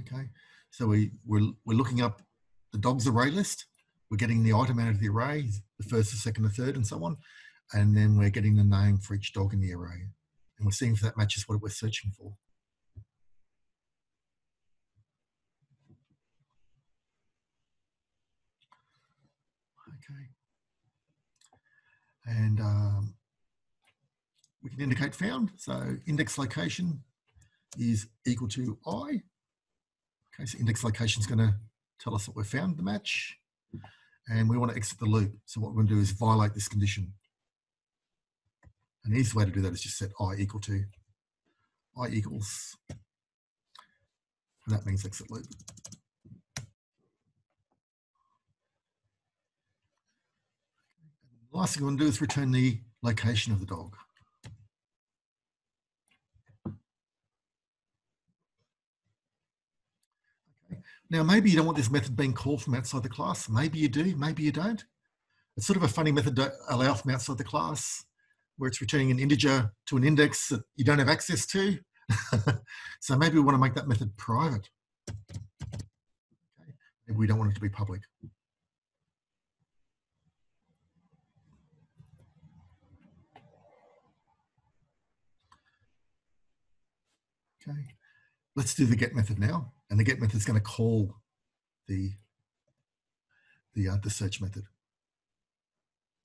Okay, so we, we're, we're looking up the dog's array list. We're getting the item out of the array, the first, the second, the third, and so on. And then we're getting the name for each dog in the array and we're seeing if that matches what we're searching for. Okay. And um, we can indicate found. So index location is equal to I. Okay, so index location is going to tell us that we've found the match. And we want to exit the loop. So what we're going to do is violate this condition. An easy way to do that is just set i equal to i equals, and that means exit loop. Last thing we want to do is return the location of the dog. Okay. Now, maybe you don't want this method being called from outside the class. Maybe you do, maybe you don't. It's sort of a funny method to allow from outside the class where it's returning an integer to an index that you don't have access to. so maybe we want to make that method private. Okay. Maybe we don't want it to be public. Okay, let's do the get method now. And the get method is going to call the, the, uh, the search method.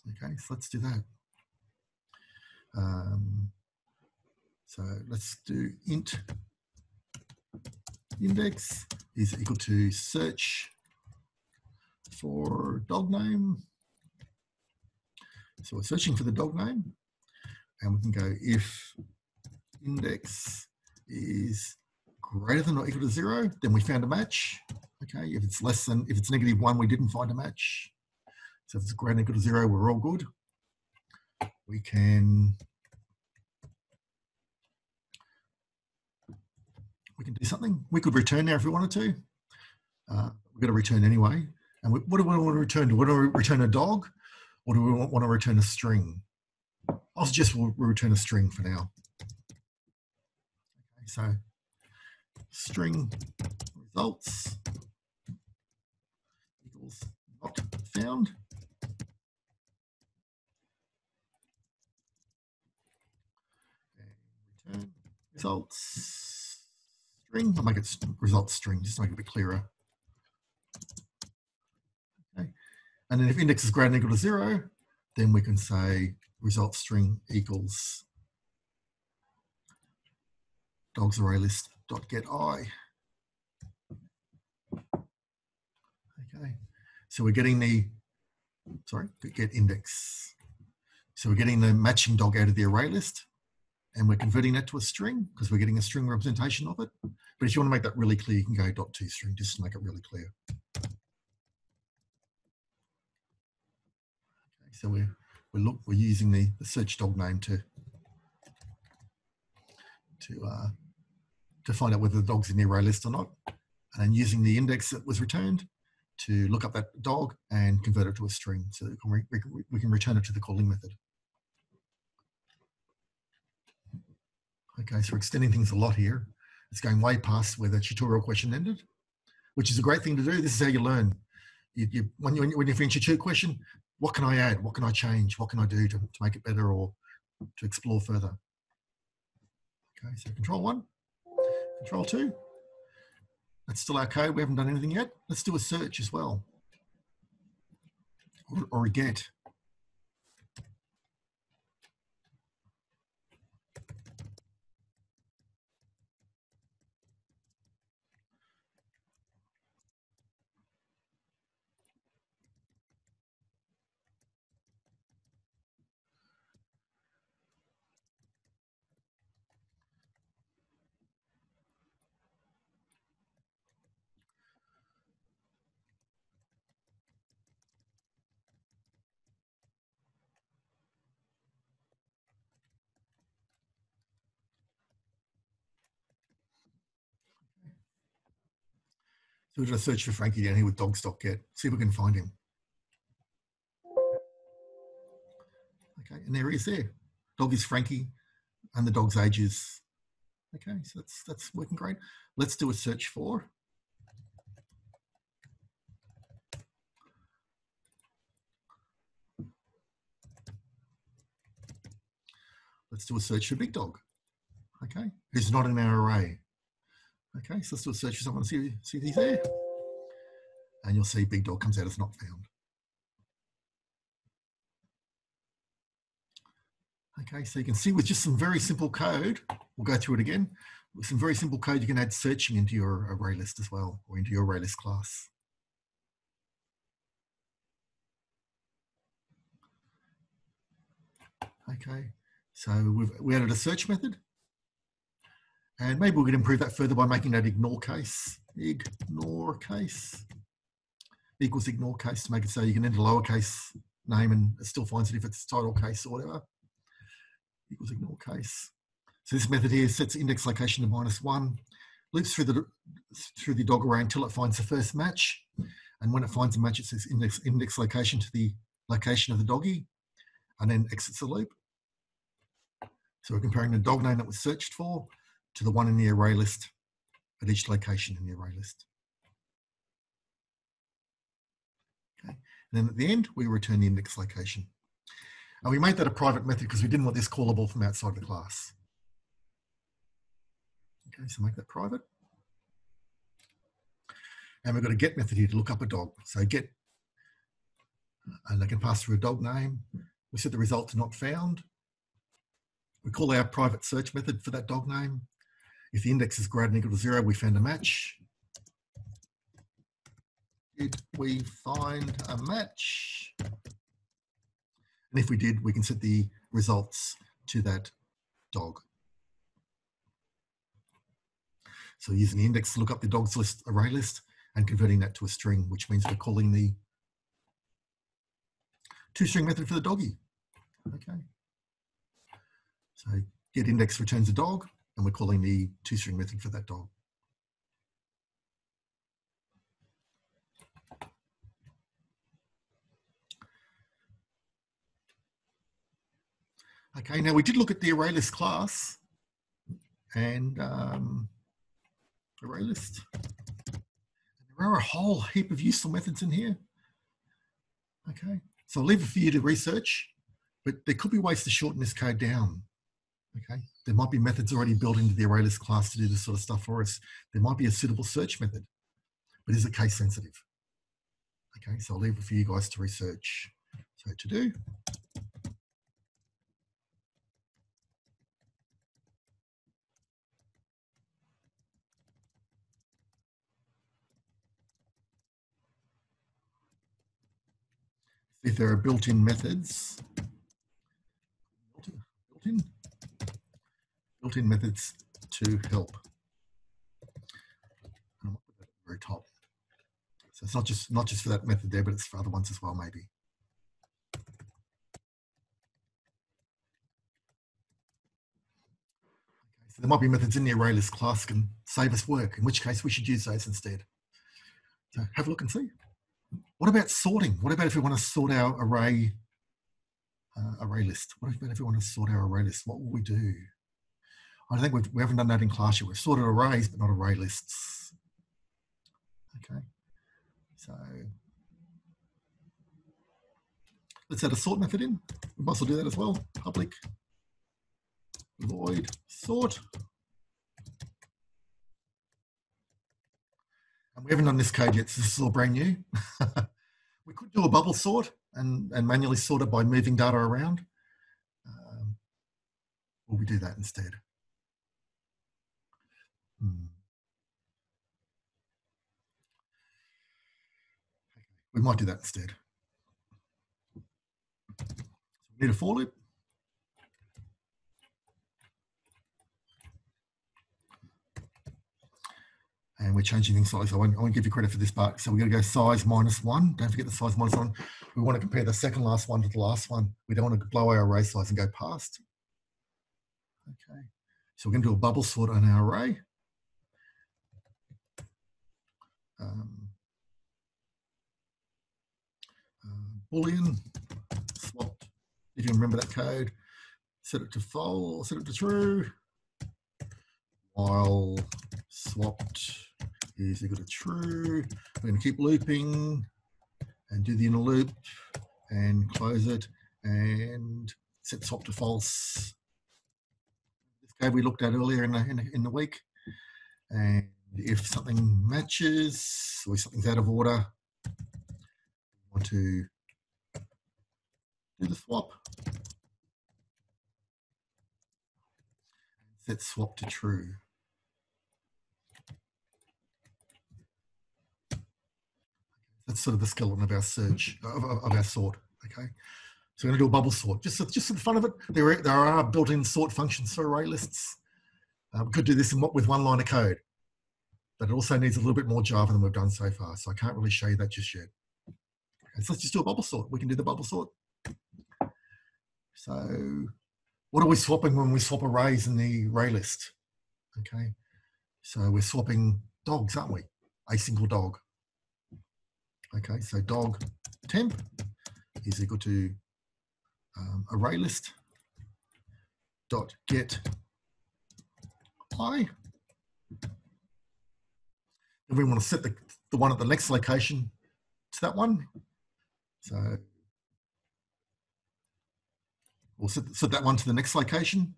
Okay, so let's do that. Um, so let's do int index is equal to search for dog name. So we're searching for the dog name and we can go if index is greater than or equal to zero, then we found a match. Okay, if it's less than, if it's negative one, we didn't find a match. So if it's greater than or equal to zero, we're all good. We can, we can do something. We could return now if we wanted to. Uh, we're going to return anyway. And we, what do we want to return? Do we want to return a dog or do we want to return a string? I'll suggest we'll return a string for now. So string results equals not found. And return results string. I'll make it results string just to make it a bit clearer. Okay. And then if index is greater than equal to zero, then we can say result string equals dogs array list dot get i. Okay, so we're getting the, sorry, get index. So we're getting the matching dog out of the array list and we're converting that to a string because we're getting a string representation of it. But if you want to make that really clear, you can go dot toString just to make it really clear. Okay, so we're, we're, look, we're using the, the search dog name to, to uh, to find out whether the dog's in the array list or not, and then using the index that was returned to look up that dog and convert it to a string so that we, can, we can return it to the calling method. Okay, so we're extending things a lot here. It's going way past where the tutorial question ended, which is a great thing to do. This is how you learn. You, you, when, you, when you finish your tute question, what can I add? What can I change? What can I do to, to make it better or to explore further? Okay, so control one. Control two. That's still our code. We haven't done anything yet. Let's do a search as well. Or, or a get. Going to search for Frankie down here with dog stock get, see if we can find him. Okay, and there he is there. Dog is Frankie and the dog's age is, okay, so that's, that's working great. Let's do a search for. Let's do a search for big dog, okay, who's not in our array. Okay, so let's do a search for someone see, see he's there. And you'll see big dog comes out as not found. Okay, so you can see with just some very simple code, we'll go through it again. With some very simple code, you can add searching into your array list as well, or into your array list class. Okay, so we've we added a search method. And maybe we could improve that further by making that ignore case, ignore case equals ignore case to make it so you can enter lowercase name and it still finds it if it's title case or whatever. Equals ignore case. So this method here sets index location to minus one. loops through the through the dog array until it finds the first match. And when it finds a match, it says index, index location to the location of the doggy and then exits the loop. So we're comparing the dog name that was searched for to the one in the array list at each location in the array list. Okay. And then at the end, we return the index location. And we made that a private method because we didn't want this callable from outside the class. Okay, so make that private. And we've got a get method here to look up a dog. So get, and I can pass through a dog name. We set the result to not found. We call our private search method for that dog name. If the index is greater than equal to zero, we found a match. Did we find a match? And if we did, we can set the results to that dog. So using the index to look up the dogs list array list and converting that to a string, which means we're calling the toString method for the doggy. Okay. So get index returns a dog, and we're calling the toString method for that dog. Okay, now we did look at the array list class and um, array. There are a whole heap of useful methods in here. Okay, so I'll leave it for you to research, but there could be ways to shorten this code down. Okay, there might be methods already built into the ArrayList class to do this sort of stuff for us. There might be a suitable search method, but is it case sensitive? Okay, so I'll leave it for you guys to research. So to do, if there are built-in methods, built-in, built-in methods to help. Very top. So it's not just not just for that method there, but it's for other ones as well, maybe. Okay, so there might be methods in the array list class can save us work, in which case we should use those instead. So have a look and see. What about sorting? What about if we want to sort our array uh, array list? What about if we want to sort our array list? What will we do? I think we've, we haven't done that in class yet. We've sorted arrays, but not array lists. Okay, so let's add a sort method in. We might as do that as well. Public void sort. And we haven't done this code yet, so this is all brand new. we could do a bubble sort and, and manually sort it by moving data around. Um, will we do that instead? Hmm. We might do that instead. We need a for loop. and we're changing things slightly. So I won't, I won't, give you credit for this part. So we're going to go size minus one. Don't forget the size minus one. We want to compare the second last one to the last one. We don't want to blow our array size and go past. Okay. So we're going to do a bubble sort on our array. Um, uh, Boolean swapped. If you remember that code, set it to false, set it to true. While swapped is equal to true. We're going to keep looping and do the inner loop and close it and set swap to false. This code we looked at earlier in the, in the, in the week. And if something matches or something's out of order, we want to do the swap. Set swap to true. That's sort of the skeleton of our search, of, of our sort, okay? So we're gonna do a bubble sort, just, just for the fun of it. There, there are built-in sort functions for array lists. Uh, we could do this in, what with one line of code, but it also needs a little bit more Java than we've done so far. So I can't really show you that just yet. Okay, so let's just do a bubble sort. We can do the bubble sort. So what are we swapping when we swap arrays in the array list? Okay, So we're swapping dogs, aren't we? A single dog. Okay, so dog temp is equal to um, array list dot get i. And we want to set the, the one at the next location to that one. So we'll set, set that one to the next location.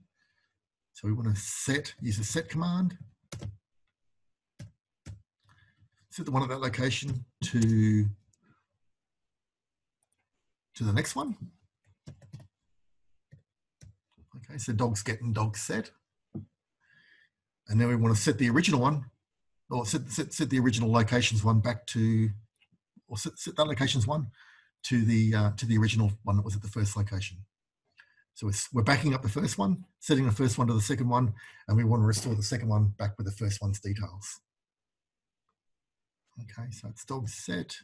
So we want to set, use the set command. Set the one at that location to, to the next one. Okay, so dogs get and dogs set. And then we want to set the original one, or set, set, set the original locations one back to, or set, set that locations one to the uh, to the original one that was at the first location. So we're, we're backing up the first one, setting the first one to the second one, and we want to restore the second one back with the first one's details. Okay, so it's dog set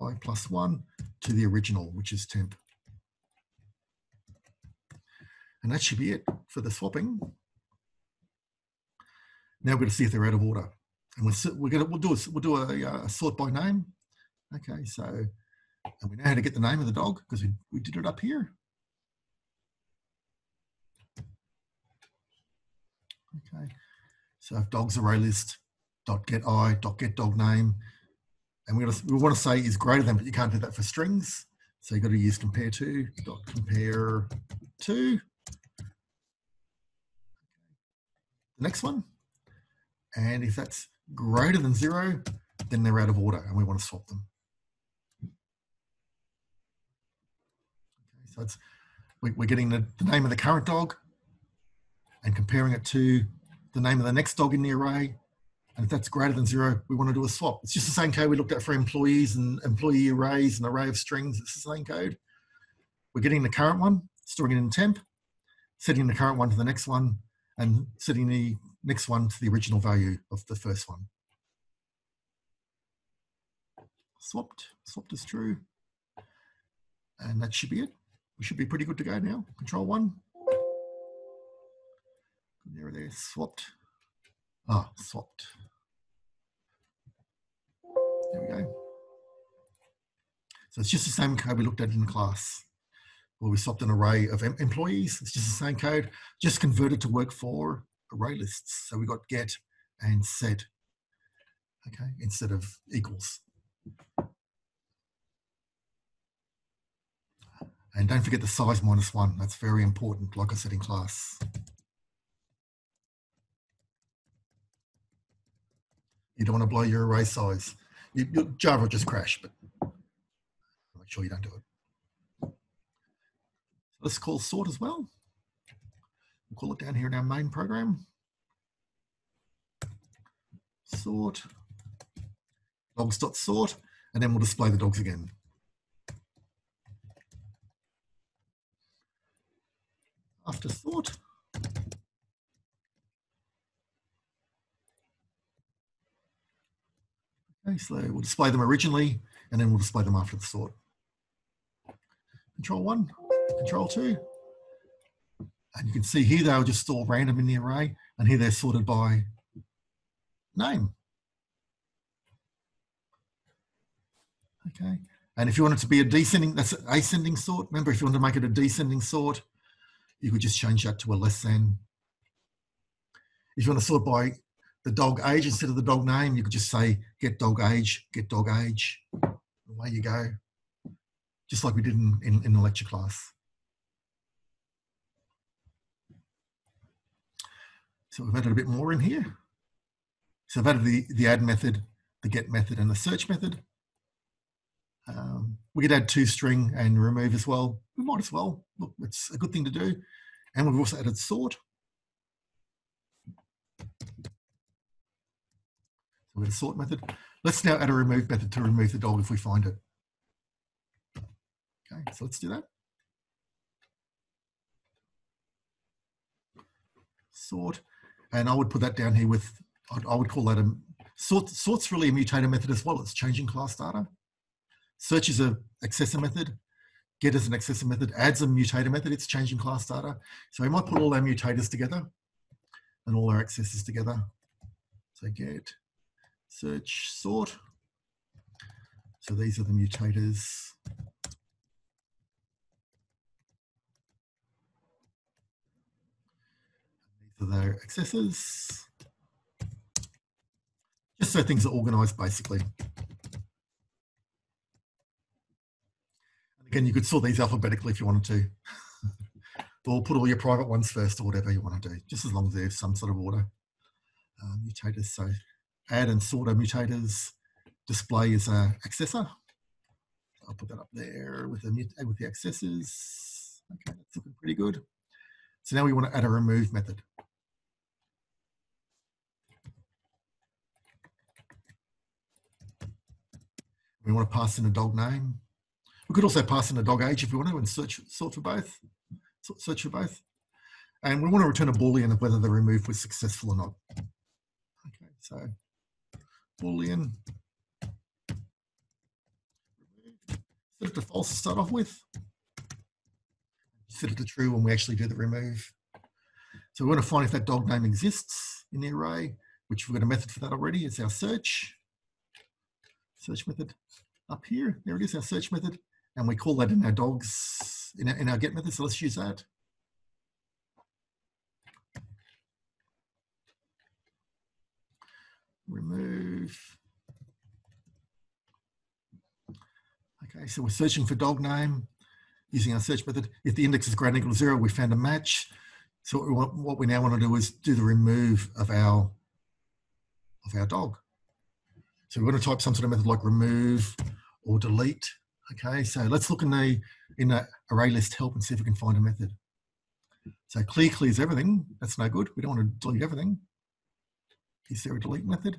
i plus one to the original, which is temp. And that should be it for the swapping. Now we're going to see if they're out of order. And we'll, we're going to, we'll do a, we'll do a, uh, a sort by name. Okay, so, and we know how to get the name of the dog because we, we did it up here. Okay, so if dogs array list dot get i dot get dog name, and we're gonna we want to say is greater than, but you can't do that for strings. So you've got to use compare to dot compare to. The next one, and if that's greater than zero, then they're out of order, and we want to swap them. Okay, so it's we're getting the, the name of the current dog and comparing it to the name of the next dog in the array. And if that's greater than zero, we want to do a swap. It's just the same code we looked at for employees and employee arrays and array of strings. It's the same code. We're getting the current one, storing it in temp, setting the current one to the next one, and setting the next one to the original value of the first one. Swapped, swapped is true. And that should be it. We should be pretty good to go now. Control one. There is, swapped. Ah, swapped. There we go. So it's just the same code we looked at in the class where we swapped an array of em employees. It's just the same code, just converted to work for array lists. So we got get and set, okay, instead of equals. And don't forget the size minus one. That's very important, like I said in class. You don't want to blow your array size. You, you, Java will just crash, but make sure you don't do it. Let's call sort as well. We'll call it down here in our main program. Sort, dogs.sort, and then we'll display the dogs again. After sort, Okay, so we'll display them originally and then we'll display them after the sort. Control one, control two. And you can see here they'll just store random in the array and here they're sorted by name. Okay, and if you want it to be a descending, that's an ascending sort. Remember, if you want to make it a descending sort, you could just change that to a less than. If you want to sort by the dog age instead of the dog name. You could just say, get dog age, get dog age. Away you go. Just like we did in, in, in the lecture class. So we've added a bit more in here. So I've added the, the add method, the get method, and the search method. Um, we could add toString and remove as well. We might as well. Look, it's a good thing to do. And we've also added sort. So we have got a sort method. Let's now add a remove method to remove the dog if we find it. Okay, so let's do that. Sort, and I would put that down here with, I would call that a, sort, sort's really a mutator method as well. It's changing class data. Search is a accessor method. Get is an accessor method. Adds a mutator method. It's changing class data. So we might put all our mutators together and all our accessors together. So get, search, sort. So these are the mutators. Their accessors. Just so things are organized basically. And Again, you could sort these alphabetically if you wanted to. or put all your private ones first or whatever you want to do, just as long as there's some sort of order. Uh, mutators, so add and sort of mutators, display is a accessor. I'll put that up there with the, with the accessors. Okay, that's looking pretty good. So now we want to add a remove method. We want to pass in a dog name. We could also pass in a dog age if we want to and search sort for both. Search for both. And we want to return a Boolean of whether the remove was successful or not. Okay, so Boolean. Set it to false to start off with. Set it to true when we actually do the remove. So we want to find if that dog name exists in the array, which we've got a method for that already. It's our search. Search method up here. There it is, our search method and we call that in our dogs, in our, in our get method. So let's use that. Remove. Okay, so we're searching for dog name using our search method. If the index is greater than equal to zero, we found a match. So what we, what we now want to do is do the remove of our of our dog. So we're going to type some sort of method like remove or delete Okay, so let's look in the in the array list help and see if we can find a method. So clear clears everything. That's no good. We don't want to delete everything. Is there a delete method?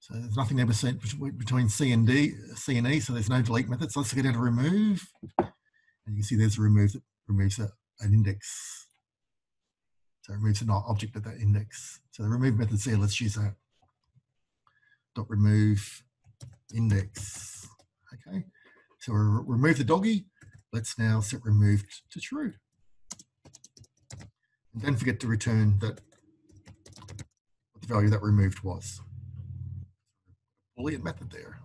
So there's nothing there between C and D, C and E, so there's no delete method. So let's get down to remove. And you can see there's a remove that removes a, an index. So it removes an object at that index. So the remove method's there, let's use that. Dot remove index. Okay. So we remove the doggy. Let's now set removed to true. And don't forget to return that what the value that removed was. Boolean method there.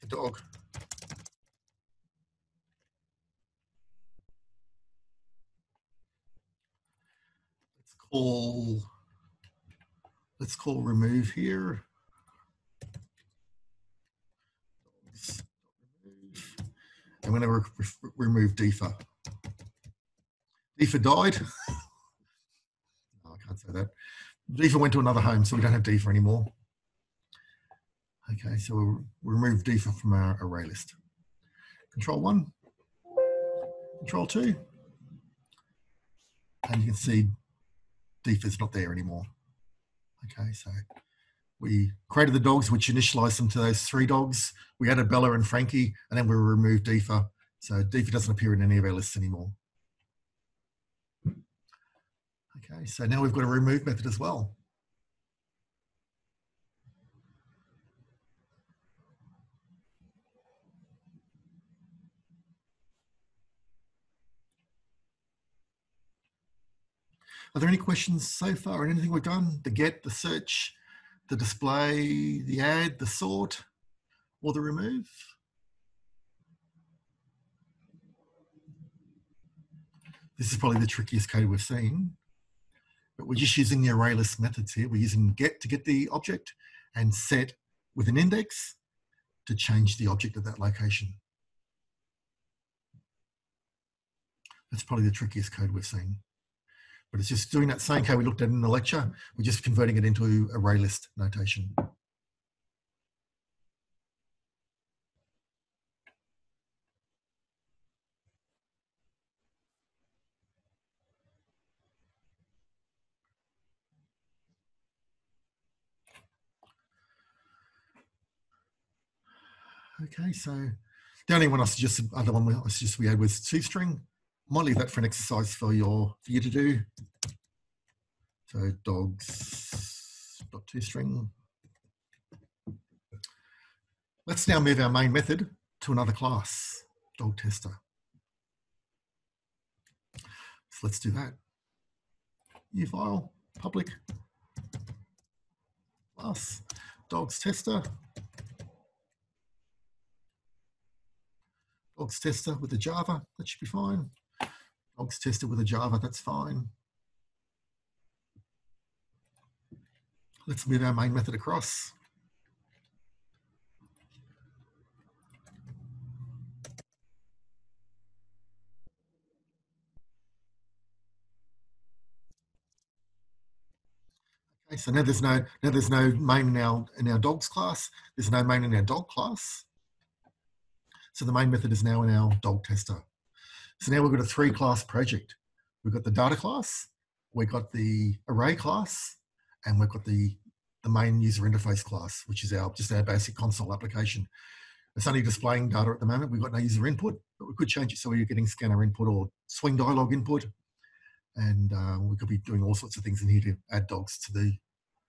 The dog. Call let's call remove here. I'm going to re remove DEFA. DEFA died. no, oh, I can't say that. DEFA went to another home, so we don't have DEFA anymore. Okay, so we'll remove DEFA from our array list. Control one, control two, and you can see Is not there anymore. Okay, so we created the dogs, which initialized them to those three dogs. We added Bella and Frankie, and then we removed DEFA. So DEFA doesn't appear in any of our lists anymore. Okay, so now we've got a remove method as well. Are there any questions so far on anything we've done? The get, the search, the display, the add, the sort, or the remove? This is probably the trickiest code we've seen, but we're just using the array list methods here. We're using get to get the object and set with an index to change the object at that location. That's probably the trickiest code we've seen but it's just doing that same code we looked at in the lecture. We're just converting it into array list notation. Okay, so the only one I suggested, other one I suggested we had was toString might leave that for an exercise for your for you to do. So dogs dot toString. Let's now move our main method to another class, dog tester. So let's do that. New file, public, class, dogs tester, dogs tester with the Java, that should be fine. Dogs tester with a Java, that's fine. Let's move our main method across. Okay, so now there's no now there's no main in our in our dogs class. There's no main in our dog class. So the main method is now in our dog tester. So now we've got a three class project. We've got the data class, we've got the array class, and we've got the, the main user interface class, which is our just our basic console application. It's only displaying data at the moment. We've got no user input, but we could change it so we're getting scanner input or swing dialog input and uh, we could be doing all sorts of things in here to add dogs to the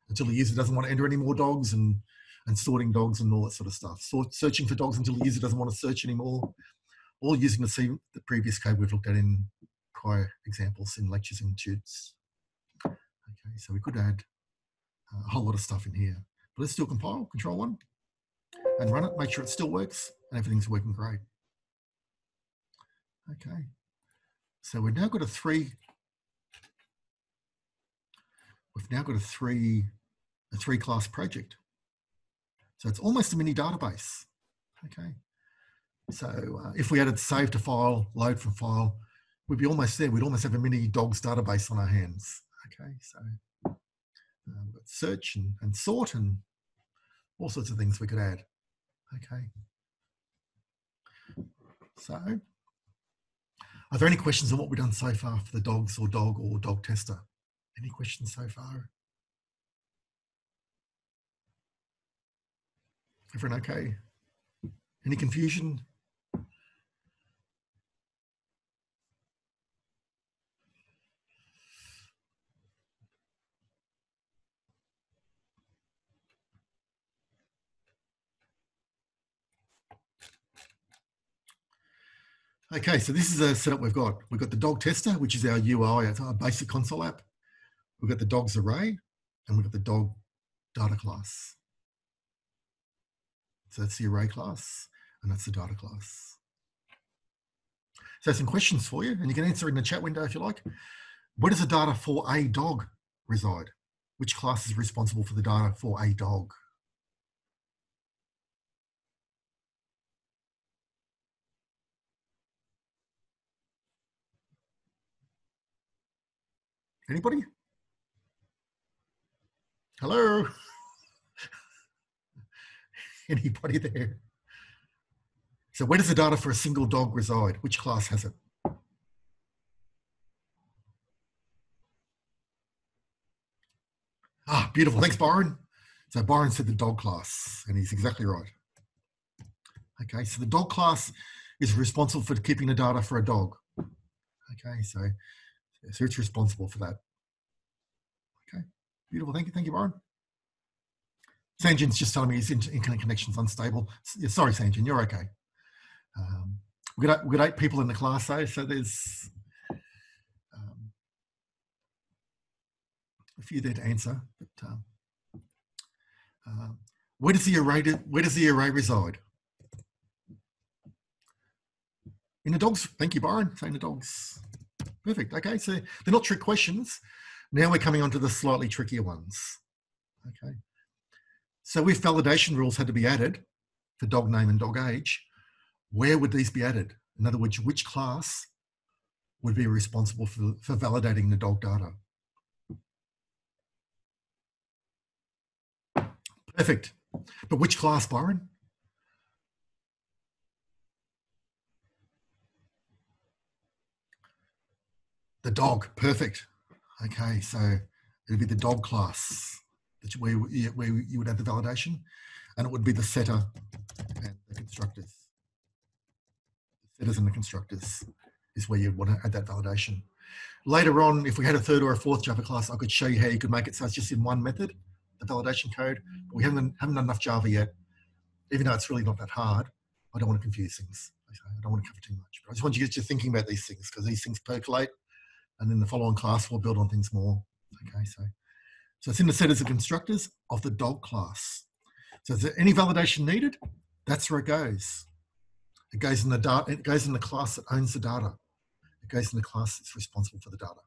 until the user doesn't want to enter any more dogs and and sorting dogs and all that sort of stuff. So searching for dogs until the user doesn't want to search anymore. All using the same the previous code we've looked at in prior examples in lectures and tutes. Okay, so we could add uh, a whole lot of stuff in here. But let's a compile, control one, and run it, make sure it still works and everything's working great. Okay, so we've now got a three we've now got a three, a three class project. So it's almost a mini database. Okay. So uh, if we added save to file, load from file, we'd be almost there. We'd almost have a mini dogs database on our hands. Okay. So got search and, and sort and all sorts of things we could add. Okay. So are there any questions on what we've done so far for the dogs or dog or dog tester? Any questions so far? Everyone okay? Any confusion? Okay, so this is a setup we've got. We've got the dog tester, which is our UI, it's our basic console app. We've got the dogs array and we've got the dog data class. So that's the array class and that's the data class. So some questions for you and you can answer in the chat window if you like. Where does the data for a dog reside? Which class is responsible for the data for a dog? Anybody? Hello? Anybody there? So where does the data for a single dog reside? Which class has it? Ah, beautiful. Thanks, Byron. So Byron said the dog class, and he's exactly right. Okay, so the dog class is responsible for keeping the data for a dog. Okay, so, so it's responsible for that. Okay, beautiful. Thank you. Thank you, Byron. Sanjin's just telling me his internet connection's unstable. Sorry, Sanjin, you're okay. Um, we've, got, we've got eight people in the class though, so there's um, a few there to answer. But um, uh, where does the array where does the array reside? In the dogs. Thank you, Byron. Saying the dogs. Perfect. Okay, so they're not trick questions. Now we're coming on to the slightly trickier ones. Okay. So if validation rules had to be added for dog name and dog age, where would these be added? In other words, which class would be responsible for, for validating the dog data? Perfect. But which class, Byron? The dog. Perfect. Okay, so it'd be the dog class where, where you would add the validation, and it would be the setter and the constructors. The setters and the constructors is where you'd want to add that validation. Later on, if we had a third or a fourth Java class, I could show you how you could make it so it's just in one method, the validation code. But we haven't, haven't done enough Java yet, even though it's really not that hard. I don't want to confuse things. I don't want to cover too much. But I just want you to get you thinking about these things because these things percolate And then the following class, we'll build on things more. Okay, so, so it's in the setters the constructors of the dog class. So is there any validation needed? That's where it goes. It goes in the data, it goes in the class that owns the data. It goes in the class that's responsible for the data.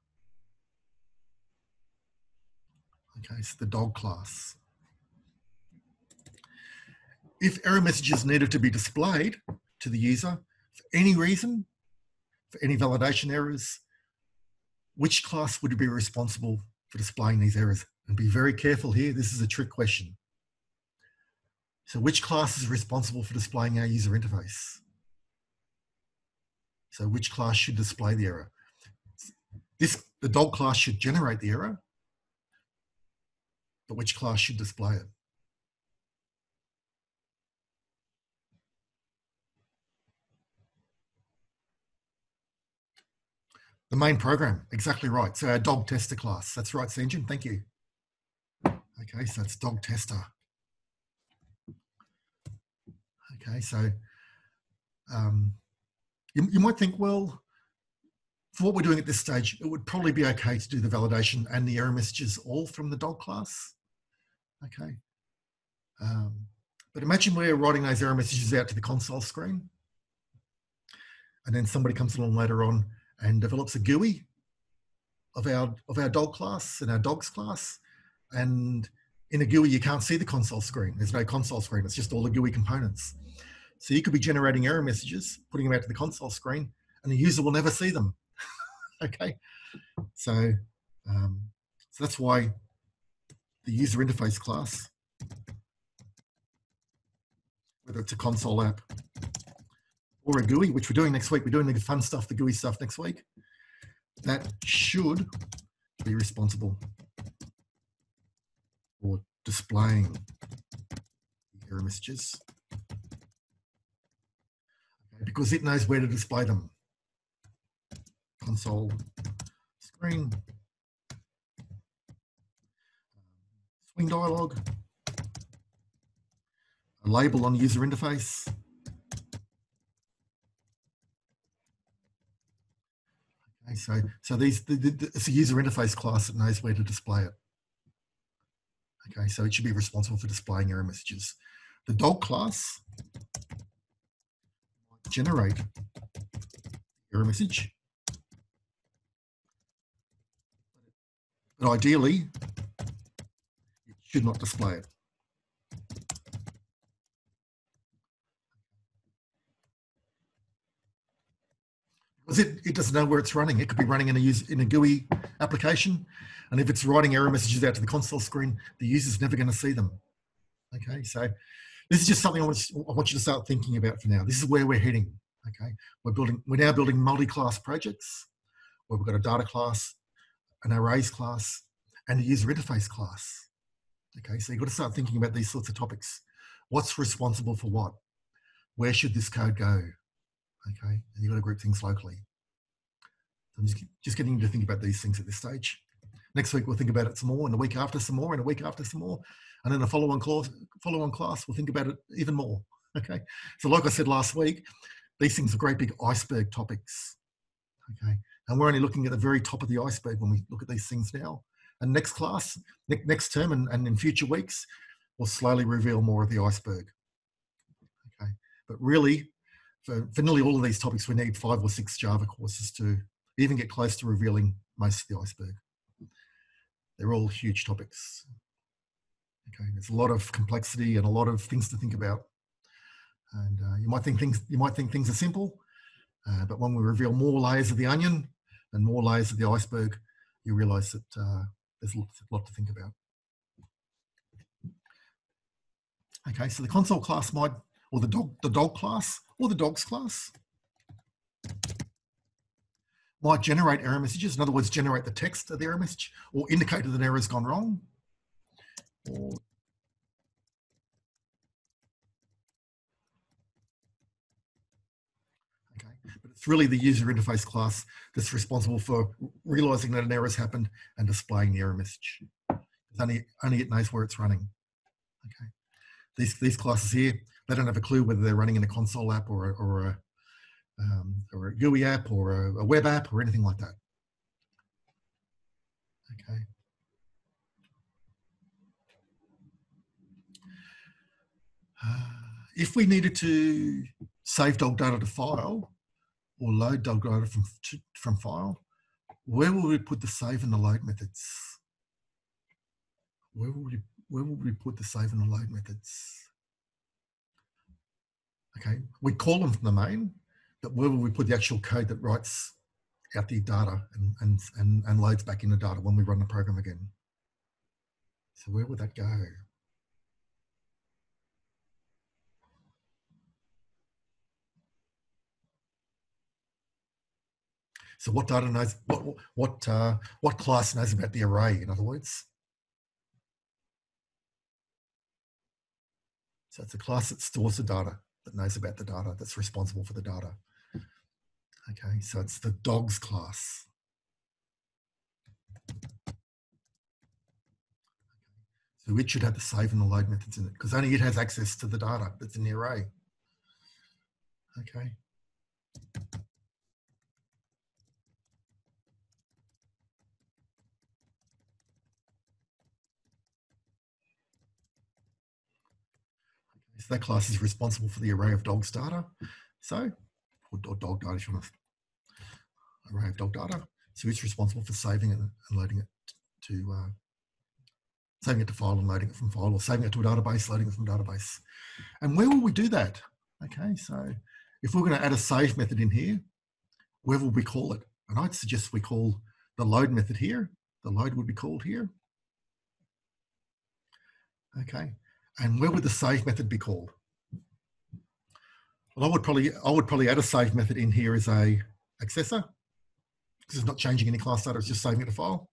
Okay, so the dog class. If error messages needed to be displayed to the user for any reason, for any validation errors, which class would be responsible for displaying these errors? And be very careful here, this is a trick question. So which class is responsible for displaying our user interface? So which class should display the error? This, the dog class should generate the error, but which class should display it? The main program, exactly right. So our dog tester class. That's right, Sanjin, thank you. Okay, so it's dog tester. Okay, so um, you, you might think, well, for what we're doing at this stage, it would probably be okay to do the validation and the error messages all from the dog class. Okay. Um, but imagine we're writing those error messages out to the console screen. And then somebody comes along later on and develops a GUI of our, of our dog class and our dogs class. And in a GUI, you can't see the console screen. There's no console screen. It's just all the GUI components. So you could be generating error messages, putting them out to the console screen, and the user will never see them. okay, so um, so that's why the user interface class, whether it's a console app or a GUI, which we're doing next week, we're doing the fun stuff, the GUI stuff next week, that should be responsible for displaying error messages. Because it knows where to display them. Console screen, swing dialog, a label on the user interface, Okay, so so these the, the, it's a user interface class that knows where to display it. Okay, so it should be responsible for displaying error messages. The dog class generate error message. But ideally, it should not display it. It, it doesn't know where it's running. It could be running in a, use, in a GUI application. And if it's writing error messages out to the console screen, the user's never going to see them. Okay, so this is just something I want, I want you to start thinking about for now. This is where we're heading. Okay, we're building. We're now building multi-class projects where we've got a data class, an arrays class, and a user interface class. Okay, so you've got to start thinking about these sorts of topics. What's responsible for what? Where should this code go? Okay, and you've got to group things locally. So I'm just, just getting you to think about these things at this stage. Next week we'll think about it some more, and the week after some more, and a week after some more, and then the follow-on class, follow-on class, we'll think about it even more. Okay. So like I said last week, these things are great big iceberg topics. Okay. And we're only looking at the very top of the iceberg when we look at these things now. And next class, ne- next term, and, and in future weeks, we'll slowly reveal more of the iceberg. Okay. But really, for, for nearly all of these topics, we need five or six Java courses to even get close to revealing most of the iceberg. They're all huge topics. Okay, there's a lot of complexity and a lot of things to think about. And uh, you might think things you might think things are simple, uh, but when we reveal more layers of the onion and more layers of the iceberg, you realise that uh, there's a lot to think about. Okay, so the console class might, or the dog, the dog class, or the dogs class. Might generate error messages. In other words, generate the text of the error message or indicate that an error has gone wrong. Or okay. But it's really the user interface class that's responsible for realizing that an error has happened and displaying the error message. Only only it knows where it's running. Okay these these classes here they don't have a clue whether they're running in a console app or a, or a um, or a GUI app or a, a web app or anything like that Okay. Uh, if we needed to save dog data to file or load dog data from, to, from file, where will we put the save and the load methods? Where will we, where will we put the save and load methods? Okay, we call them from the main, but where will we put the actual code that writes out the data and, and, and, and loads back in the data when we run the program again? So where would that go? So what data knows, what, what, uh, what class knows about the array, in other words? So it's a class that stores the data, that knows about the data, that's responsible for the data. Okay, so it's the dogs class. So it should have the save and the load methods in it because only it has access to the data that's in the array. Okay. That class is responsible for the array of dogs data. So, or dog data, if you want to, array of dog data. So it's responsible for saving it and loading it to, uh, saving it to file and loading it from file, or saving it to a database, loading it from database. And where will we do that? Okay, so if we're going to add a save method in here, where will we call it? And I'd suggest we call the load method here. The load would be called here. Okay, and where would the save method be called? Well, I would probably I would probably add a save method in here as a accessor because it's not changing any class data; it's just saving it to file.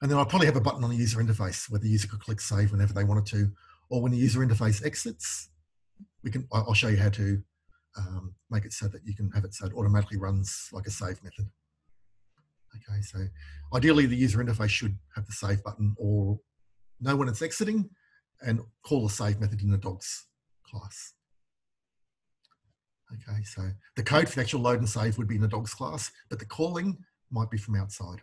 And then I'll probably have a button on the user interface where the user could click save whenever they wanted to, or when the user interface exits, we can. I'll show you how to um, make it so that you can have it so it automatically runs like a save method. Okay, so ideally the user interface should have the save button or know when it's exiting, and call the save method in the dogs class. Okay, so the code for the actual load and save would be in the dogs class, but the calling might be from outside.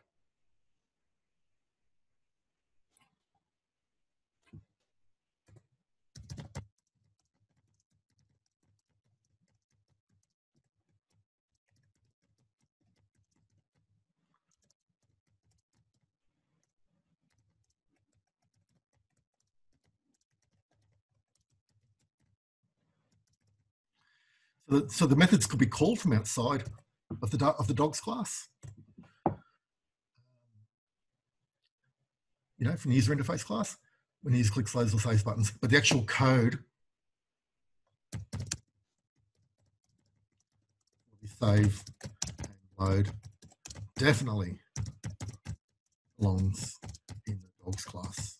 So the, so the methods could be called from outside of the, of the dogs class. You know, from the user interface class, when the user clicks those or saves buttons, but the actual code will be save and load definitely belongs in the dogs class.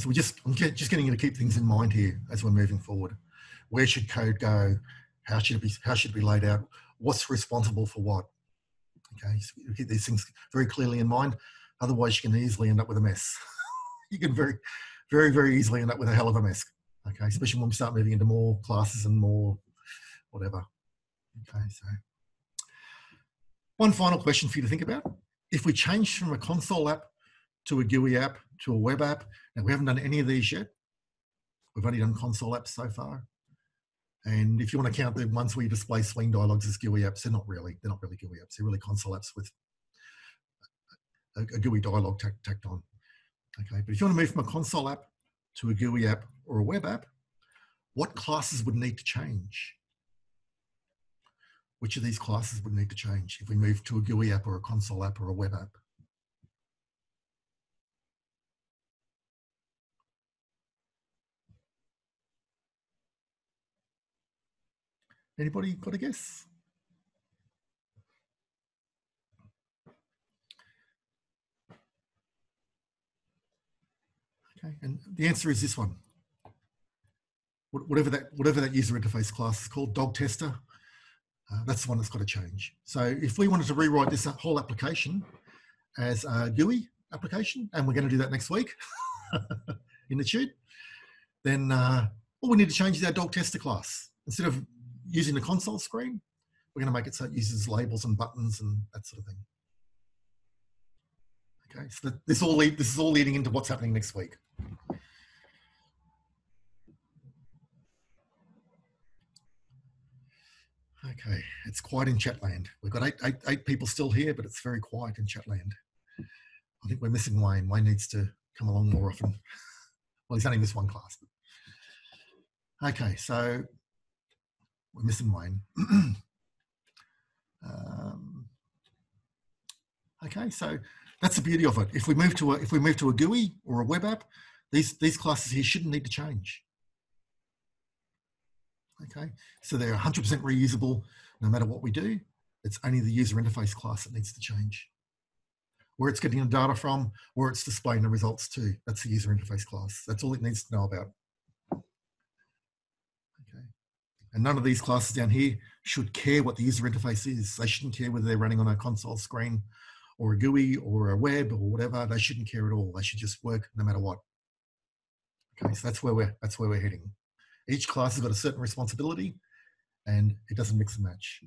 So we're just, I'm just getting you to keep things in mind here as we're moving forward. Where should code go? How should it be, how should it be laid out? What's responsible for what? Okay, so you keep these things very clearly in mind. Otherwise you can easily end up with a mess. you can very, very, very easily end up with a hell of a mess. Okay, especially when we start moving into more classes and more whatever. Okay, so one final question for you to think about. If we change from a console app to a GUI app to a web app. Now, we haven't done any of these yet. We've only done console apps so far. And if you want to count the ones where you display swing dialogues as GUI apps, they're not really, they're not really GUI apps. They're really console apps with a, a GUI dialogue tacked on. Okay, but if you want to move from a console app to a GUI app or a web app, what classes would need to change? Which of these classes would need to change if we move to a GUI app or a console app or a web app? Anybody got a guess? Okay, and the answer is this one. Whatever that, whatever that user interface class is called, dog tester, uh, that's the one that's got to change. So if we wanted to rewrite this whole application as a GUI application, and we're going to do that next week in the tute, then uh, all we need to change is our dog tester class. Instead of using the console screen, we're going to make it so it uses labels and buttons and that sort of thing. Okay, so this all lead, this is all leading into what's happening next week. Okay, it's quiet in Chatland. We've got eight, eight, eight people still here, but it's very quiet in Chatland. I think we're missing Wayne. Wayne needs to come along more often. Well, he's only missed one class. Okay, so we're missing Wayne. um, okay, so that's the beauty of it. If we move to a, if we move to a GUI or a web app, these these classes here shouldn't need to change. Okay, so they're 100% reusable no matter what we do. It's only the user interface class that needs to change. Where it's getting the data from, where it's displaying the results to, that's the user interface class. That's all it needs to know about. Okay, and none of these classes down here should care what the user interface is. They shouldn't care whether they're running on a console screen or a GUI or a web or whatever. They shouldn't care at all. They should just work no matter what. Okay, so that's where we're that's where we're heading. Each class has got a certain responsibility and it doesn't mix and match.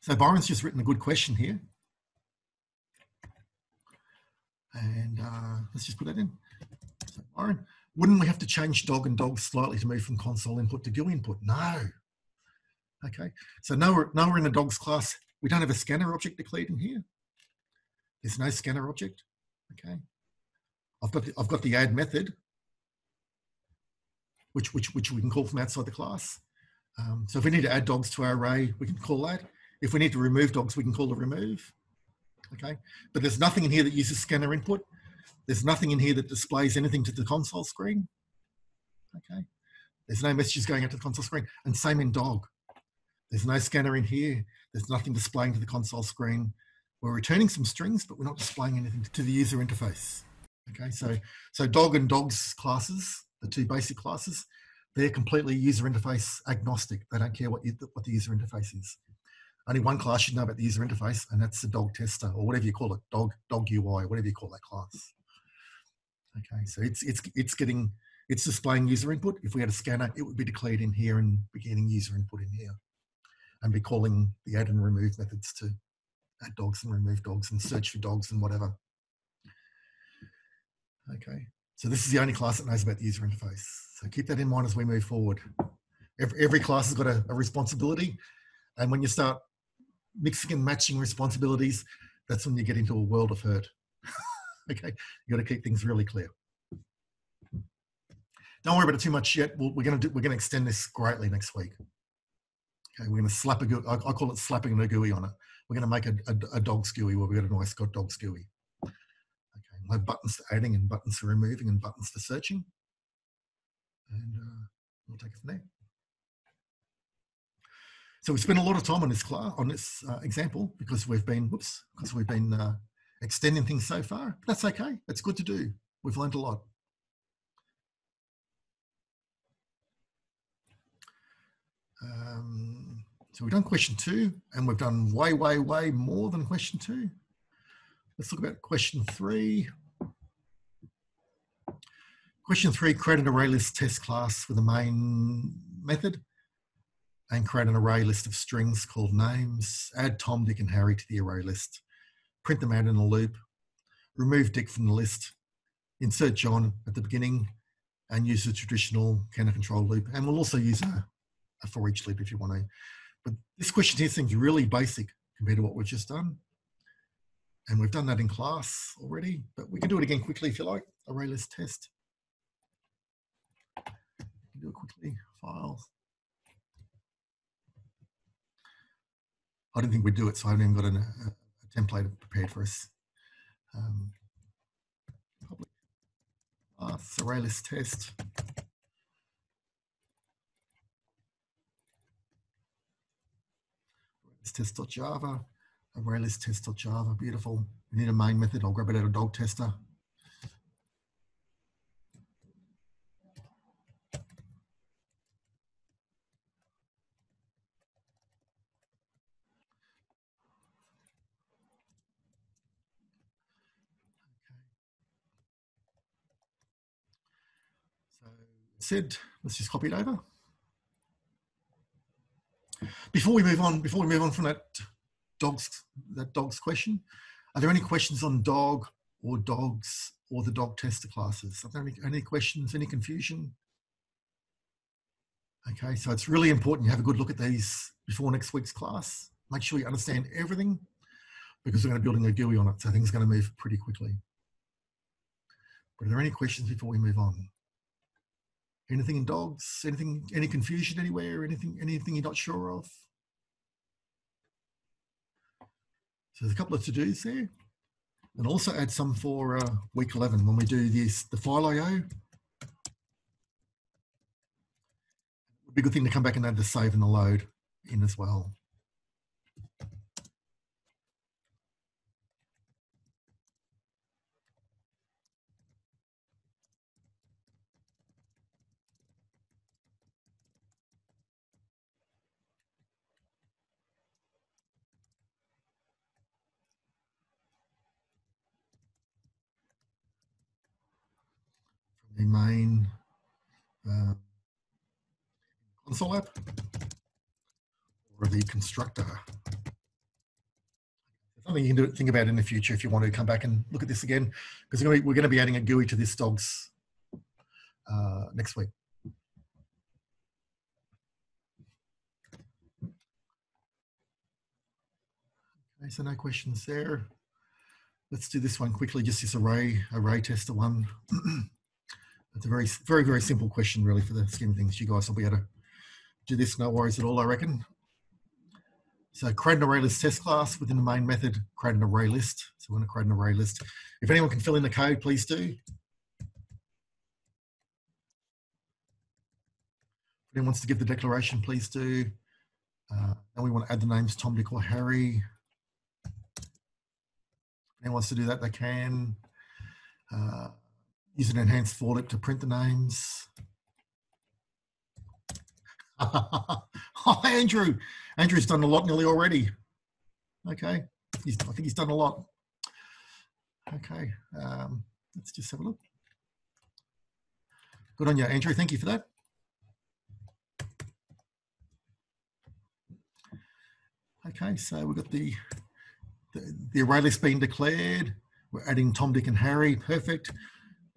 So Byron's just written a good question here. And uh, let's just put that in. Byron, wouldn't we have to change dog and dog slightly to move from console input to GUI input? No. Okay, so now we're, now we're in a dogs class. We don't have a scanner object declared in here. There's no scanner object. Okay, I've got the, I've got the add method, which which which we can call from outside the class. Um, so if we need to add dogs to our array, we can call that. If we need to remove dogs, we can call the remove. Okay, but there's nothing in here that uses scanner input. There's nothing in here that displays anything to the console screen. Okay, there's no messages going out to the console screen, and same in dog. There's no scanner in here. There's nothing displaying to the console screen. We're returning some strings, but we're not displaying anything to the user interface. Okay, so so dog and dogs classes, the two basic classes, they're completely user interface agnostic. They don't care what you, what the user interface is. Only one class should know about the user interface, and that's the dog tester or whatever you call it, dog dog UI, whatever you call that class. Okay, so it's it's it's getting it's displaying user input. If we had a scanner, it would be declared in here and beginning user input in here, and be calling the add and remove methods to add dogs and remove dogs and search for dogs and whatever. Okay, so this is the only class that knows about the user interface. So keep that in mind as we move forward. Every, every class has got a, a responsibility. And when you start mixing and matching responsibilities, that's when you get into a world of hurt. Okay, you got to keep things really clear. Don't worry about it too much yet. we we are going to do, we're going to extend this greatly next week. Okay, we're going to slap a GUI. I, I call it slapping a gooey on it. We're going to make a, a, a dogs GUI where we've got a nice got dog GUI my buttons for adding and buttons for removing and buttons for searching. And uh, we'll take it from there. So we spent a lot of time on this class, on this uh, example because we've been, whoops, because we've been uh, extending things so far. That's okay. It's good to do. We've learned a lot. Um, so we've done question two and we've done way, way, way more than question two. Let's look about question three. Question three, create an array list test class with a main method and create an array list of strings called names. Add Tom, Dick and Harry to the array list. Print them out in a loop. Remove Dick from the list. Insert John at the beginning and use the traditional counter control loop. And we'll also use a, a for each loop if you want to. But this question here seems really basic compared to what we've just done. And we've done that in class already, but we can do it again quickly if you like, array list test. Do it quickly, files. I didn't think we'd do it, so I haven't even got an, template prepared for us. Um, public class, array list test. test.java array list test.java, beautiful. We need a main method. I'll grab it out of dog tester. Said, let's just copy it over. Before we move on, before we move on from that dogs, that dogs question, are there any questions on dog or dogs or the dog tester classes? Are there any, any questions, any confusion? Okay, so it's really important you have a good look at these before next week's class. Make sure you understand everything because we're going to be building a GUI on it, so things are going to move pretty quickly. But are there any questions before we move on? Anything in dogs? Anything? Any confusion anywhere? Anything? Anything you're not sure of? So there's a couple of to-dos there. And also add some for uh, week 11 when we do this, the file IO. It would be a good thing to come back and add the save and the load in as well. The main uh, console app or the constructor. Something you can think about in the future if you want to come back and look at this again, because we're going to be adding a GUI to this dogs uh, next week. Okay, so no questions there. Let's do this one quickly, just this array, array tester one. It's a very, very, very simple question, really, for the scheme of things. You guys will be able to do this, no worries at all, I reckon. So create an array list test class within the main method, create an array list. So we're going to create an array list. If anyone can fill in the code, please do. If anyone wants to give the declaration, please do. Uh, and we want to add the names Tom, Dick, or Harry. If anyone wants to do that, they can. Uh, Use an enhanced for loop to print the names. Hi, Andrew. Andrew's done a lot nearly already. Okay, he's, I think he's done a lot. Okay, um, let's just have a look. Good on you, Andrew. Thank you for that. Okay, so we've got the, the, the array list being declared. We're adding Tom, Dick, and Harry. Perfect.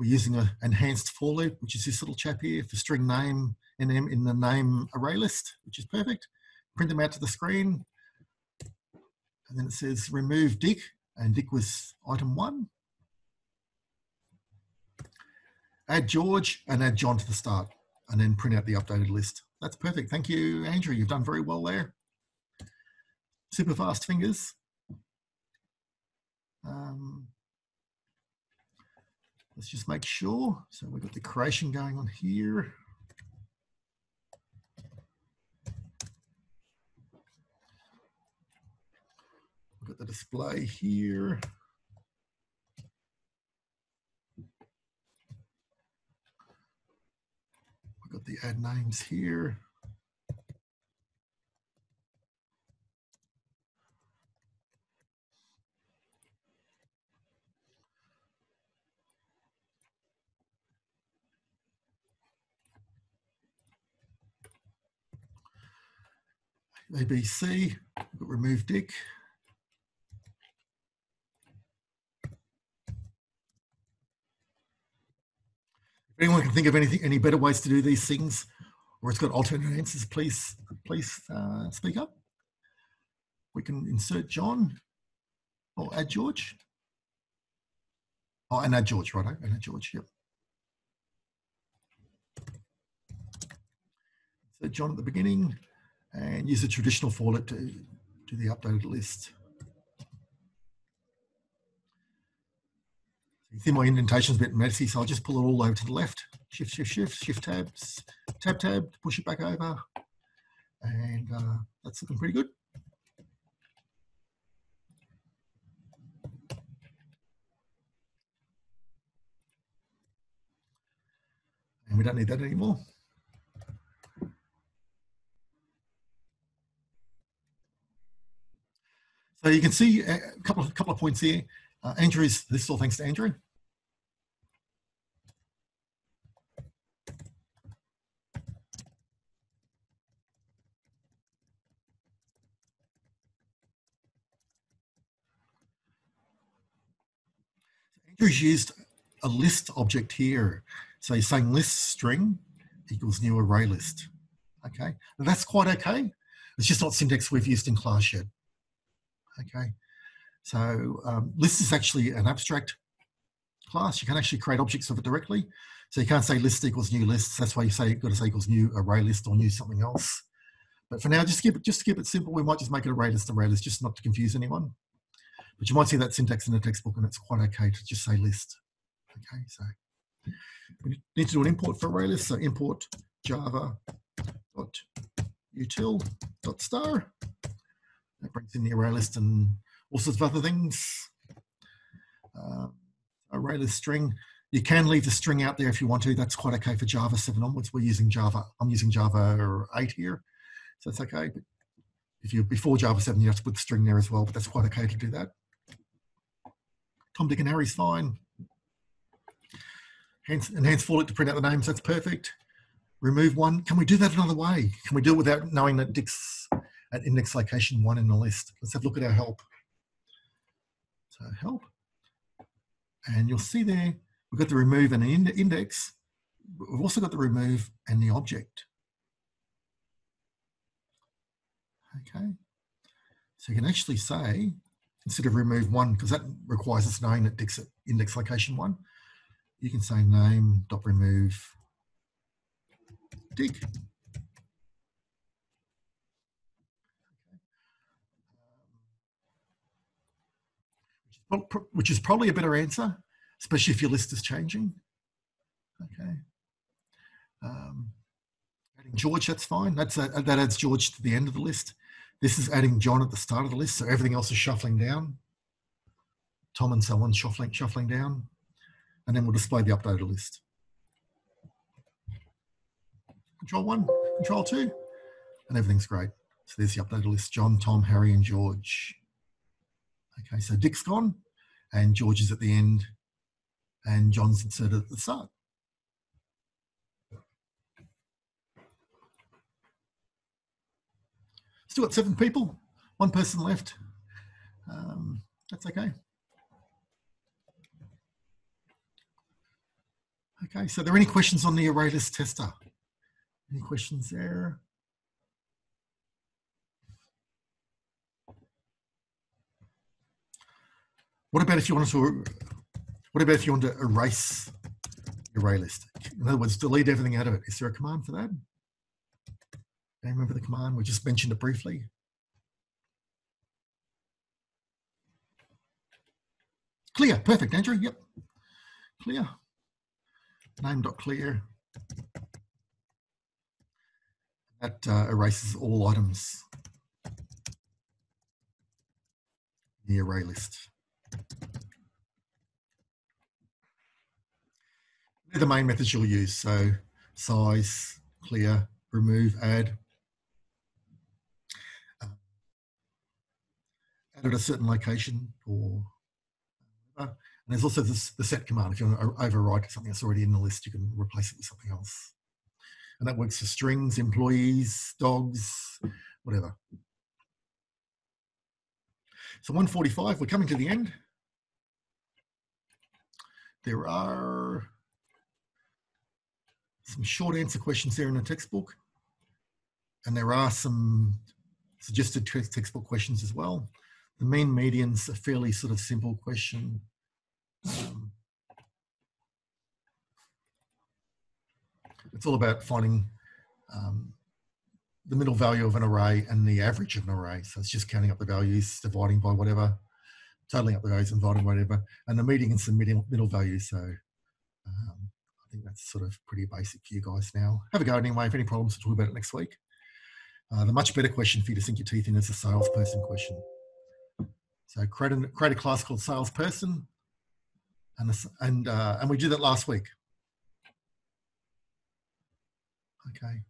We're using an enhanced for loop, which is this little chap here for string name in, in the name array list, which is perfect. Print them out to the screen. And then it says remove Dick, and Dick was item one. Add George and add John to the start, and then print out the updated list. That's perfect. Thank you, Andrew. You've done very well there. Super fast fingers. Um, Let's just make sure. So we've got the creation going on here. We've got the display here. We've got the add names here. ABC, remove Dick. If anyone can think of anything, any better ways to do these things, or it's got alternate answers, please, please uh, speak up. We can insert John or add George. Oh, and add George, right? And add George, yep. So John at the beginning and use a traditional for loop to do the updated list. You see my indentation's a bit messy, so I'll just pull it all over to the left. Shift, shift, shift, shift tabs, tab, tab, push it back over. And uh, that's looking pretty good. And we don't need that anymore. So you can see a couple of, couple of points here. Uh, Andrew's, this is all thanks to Andrew. Andrew's used a list object here. So he's saying list string equals new array list. Okay, that's quite okay. It's just not syntax we've used in class yet. Okay, so um, list is actually an abstract class. You can actually create objects of it directly. So you can't say list equals new lists. That's why you say you've got to say equals new array list or new something else. But for now, just keep it just keep it simple. We might just make it array list array list, just not to confuse anyone. But you might see that syntax in the textbook, and it's quite okay to just say list. Okay, so we need to do an import for array list. So import java util star. That brings in the array list and all sorts of other things. Uh, array list string. You can leave the string out there if you want to. That's quite okay for Java 7 onwards. We're using Java. I'm using Java 8 here, so that's okay. But if you're before Java 7, you have to put the string there as well, but that's quite okay to do that. Tom, Dick, and Harry's fine. Hence, enhance for loop to print out the names, that's perfect. Remove one. Can we do that another way? Can we do it without knowing that Dick's at index location one in the list? Let's have a look at our help. So help. And you'll see there, we've got the remove and the index. We've also got the remove and the object. Okay. So you can actually say, instead of remove one, because that requires us knowing that at index location one, you can say name dot remove Dick. Which is probably a better answer, especially if your list is changing. Okay. Um, adding George, that's fine. That's a, that adds George to the end of the list. This is adding John at the start of the list, so everything else is shuffling down. Tom and so on shuffling, shuffling down. And then we'll display the updated list. Control one, control two, and everything's great. So there's the updated list, John, Tom, Harry, and George. Okay, so Dick's gone and George is at the end and John's inserted at the start. Still got seven people, one person left. Um, that's okay. Okay, so are there any questions on the array list tester? Any questions there? What about if you wanted to, what about if you want to erase your array list? In other words, delete everything out of it. Is there a command for that? You remember the command? We just mentioned it briefly. Clear, perfect, Andrew, yep. Clear. Name.clear. That uh, erases all items in the array list. They're the main methods you'll use. So size, clear, remove, add. Uh, add at a certain location or uh, and there's also this, the set command. If you want to overwrite something that's already in the list, you can replace it with something else. And that works for strings, employees, dogs, whatever. So 145, we're coming to the end. There are some short answer questions there in the textbook. And there are some suggested textbook questions as well. The mean median's a fairly sort of simple question. Um, it's all about finding um, the middle value of an array and the average of an array. So it's just counting up the values, dividing by whatever, totaling up the values dividing by whatever, and the median and the middle, value. So um, I think that's sort of pretty basic for you guys now. Have a go anyway. If any problems, we'll talk about it next week. Uh, the much better question for you to sink your teeth in is the salesperson question. So create a, create a class called salesperson, and and uh, and we did that last week. Okay.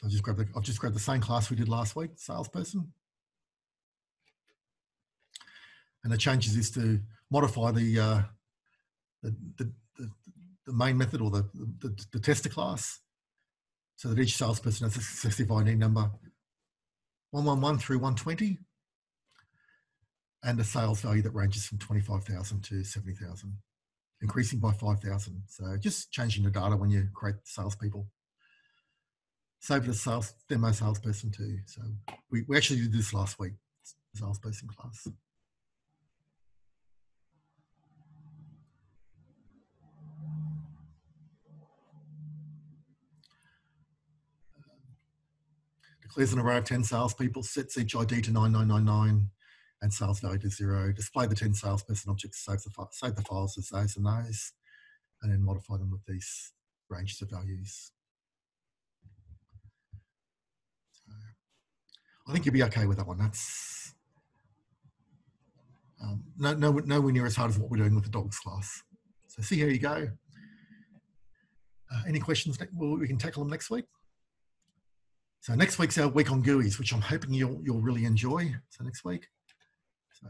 So I've just grabbed the, I've just grabbed the same class we did last week, salesperson. And the changes is to modify the, uh, the, the, the, the, main method or the, the, the tester class so that each salesperson has a successive ID number 111 through 120 and a sales value that ranges from 25,000 to 70,000. increasing by 5,000. So just changing the data when you create salespeople. Save the sales demo salesperson too. So we, we actually did this last week, salesperson class. declares an array of 10 salespeople, sets each ID to 9999 and sales value to zero. Display the 10 salesperson objects, save the, save the files as those and those, and then modify them with these ranges of values. I think you'll be okay with that one. That's um, no, no, nowhere near as hard as what we're doing with the dogs class. So see how you go. Uh, any questions? Well, we can tackle them next week. So next week's our week on GUIs, which I'm hoping you'll you'll really enjoy. So next week, so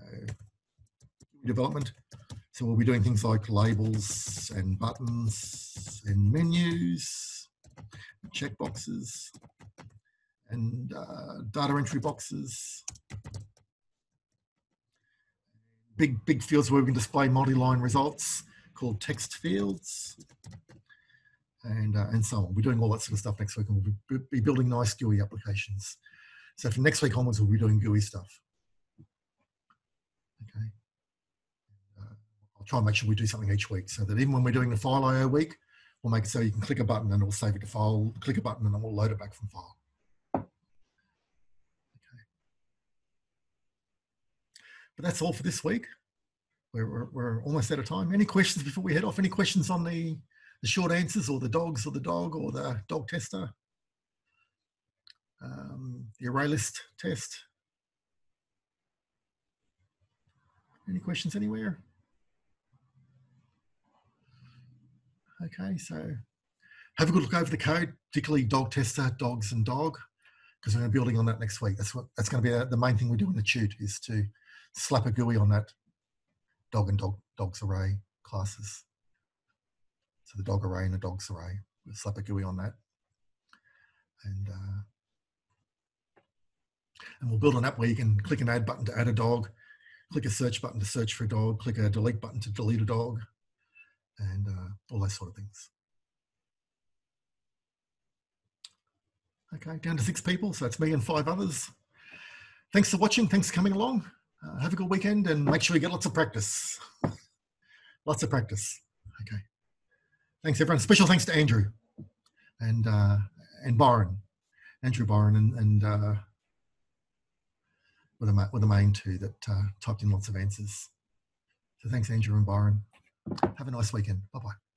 development. So we'll be doing things like labels and buttons and menus, checkboxes, and uh, data entry boxes. Big big fields where we can display multi-line results called text fields and uh, and so on. We're doing all that sort of stuff next week, and we'll be, building nice GUI applications. So from next week onwards, we'll be doing GUI stuff. Okay. Uh, I'll try and make sure we do something each week, so that even when we're doing the file I/O week, we'll make it so you can click a button and it will save it to file. Click a button and it will load it back from file. But that's all for this week. We're, we're, we're almost out of time. Any questions before we head off? Any questions on the the short answers or the dogs or the dog or the dog tester, um, the array list test. Any questions anywhere? Okay, so have a good look over the code, particularly dog tester, dogs and dog, because we're going to be building on that next week. That's what that's going to be the main thing we do in the tute is to slap a GUI on that dog and dog dogs array classes. So the dog array and the dogs array. We'll slap a GUI on that. And, uh, and we'll build an app where you can click an add button to add a dog, click a search button to search for a dog, click a delete button to delete a dog, and uh, all those sort of things. Okay, down to six people. So it's me and five others. Thanks for watching. Thanks for coming along. Uh, have a good weekend and make sure you get lots of practice. lots of practice. Okay. Thanks, everyone. Special thanks to Andrew and uh, and Byron, Andrew Byron, and, and uh, were, the, were the main two that uh, typed in lots of answers. So thanks, Andrew and Byron. Have a nice weekend. Bye bye.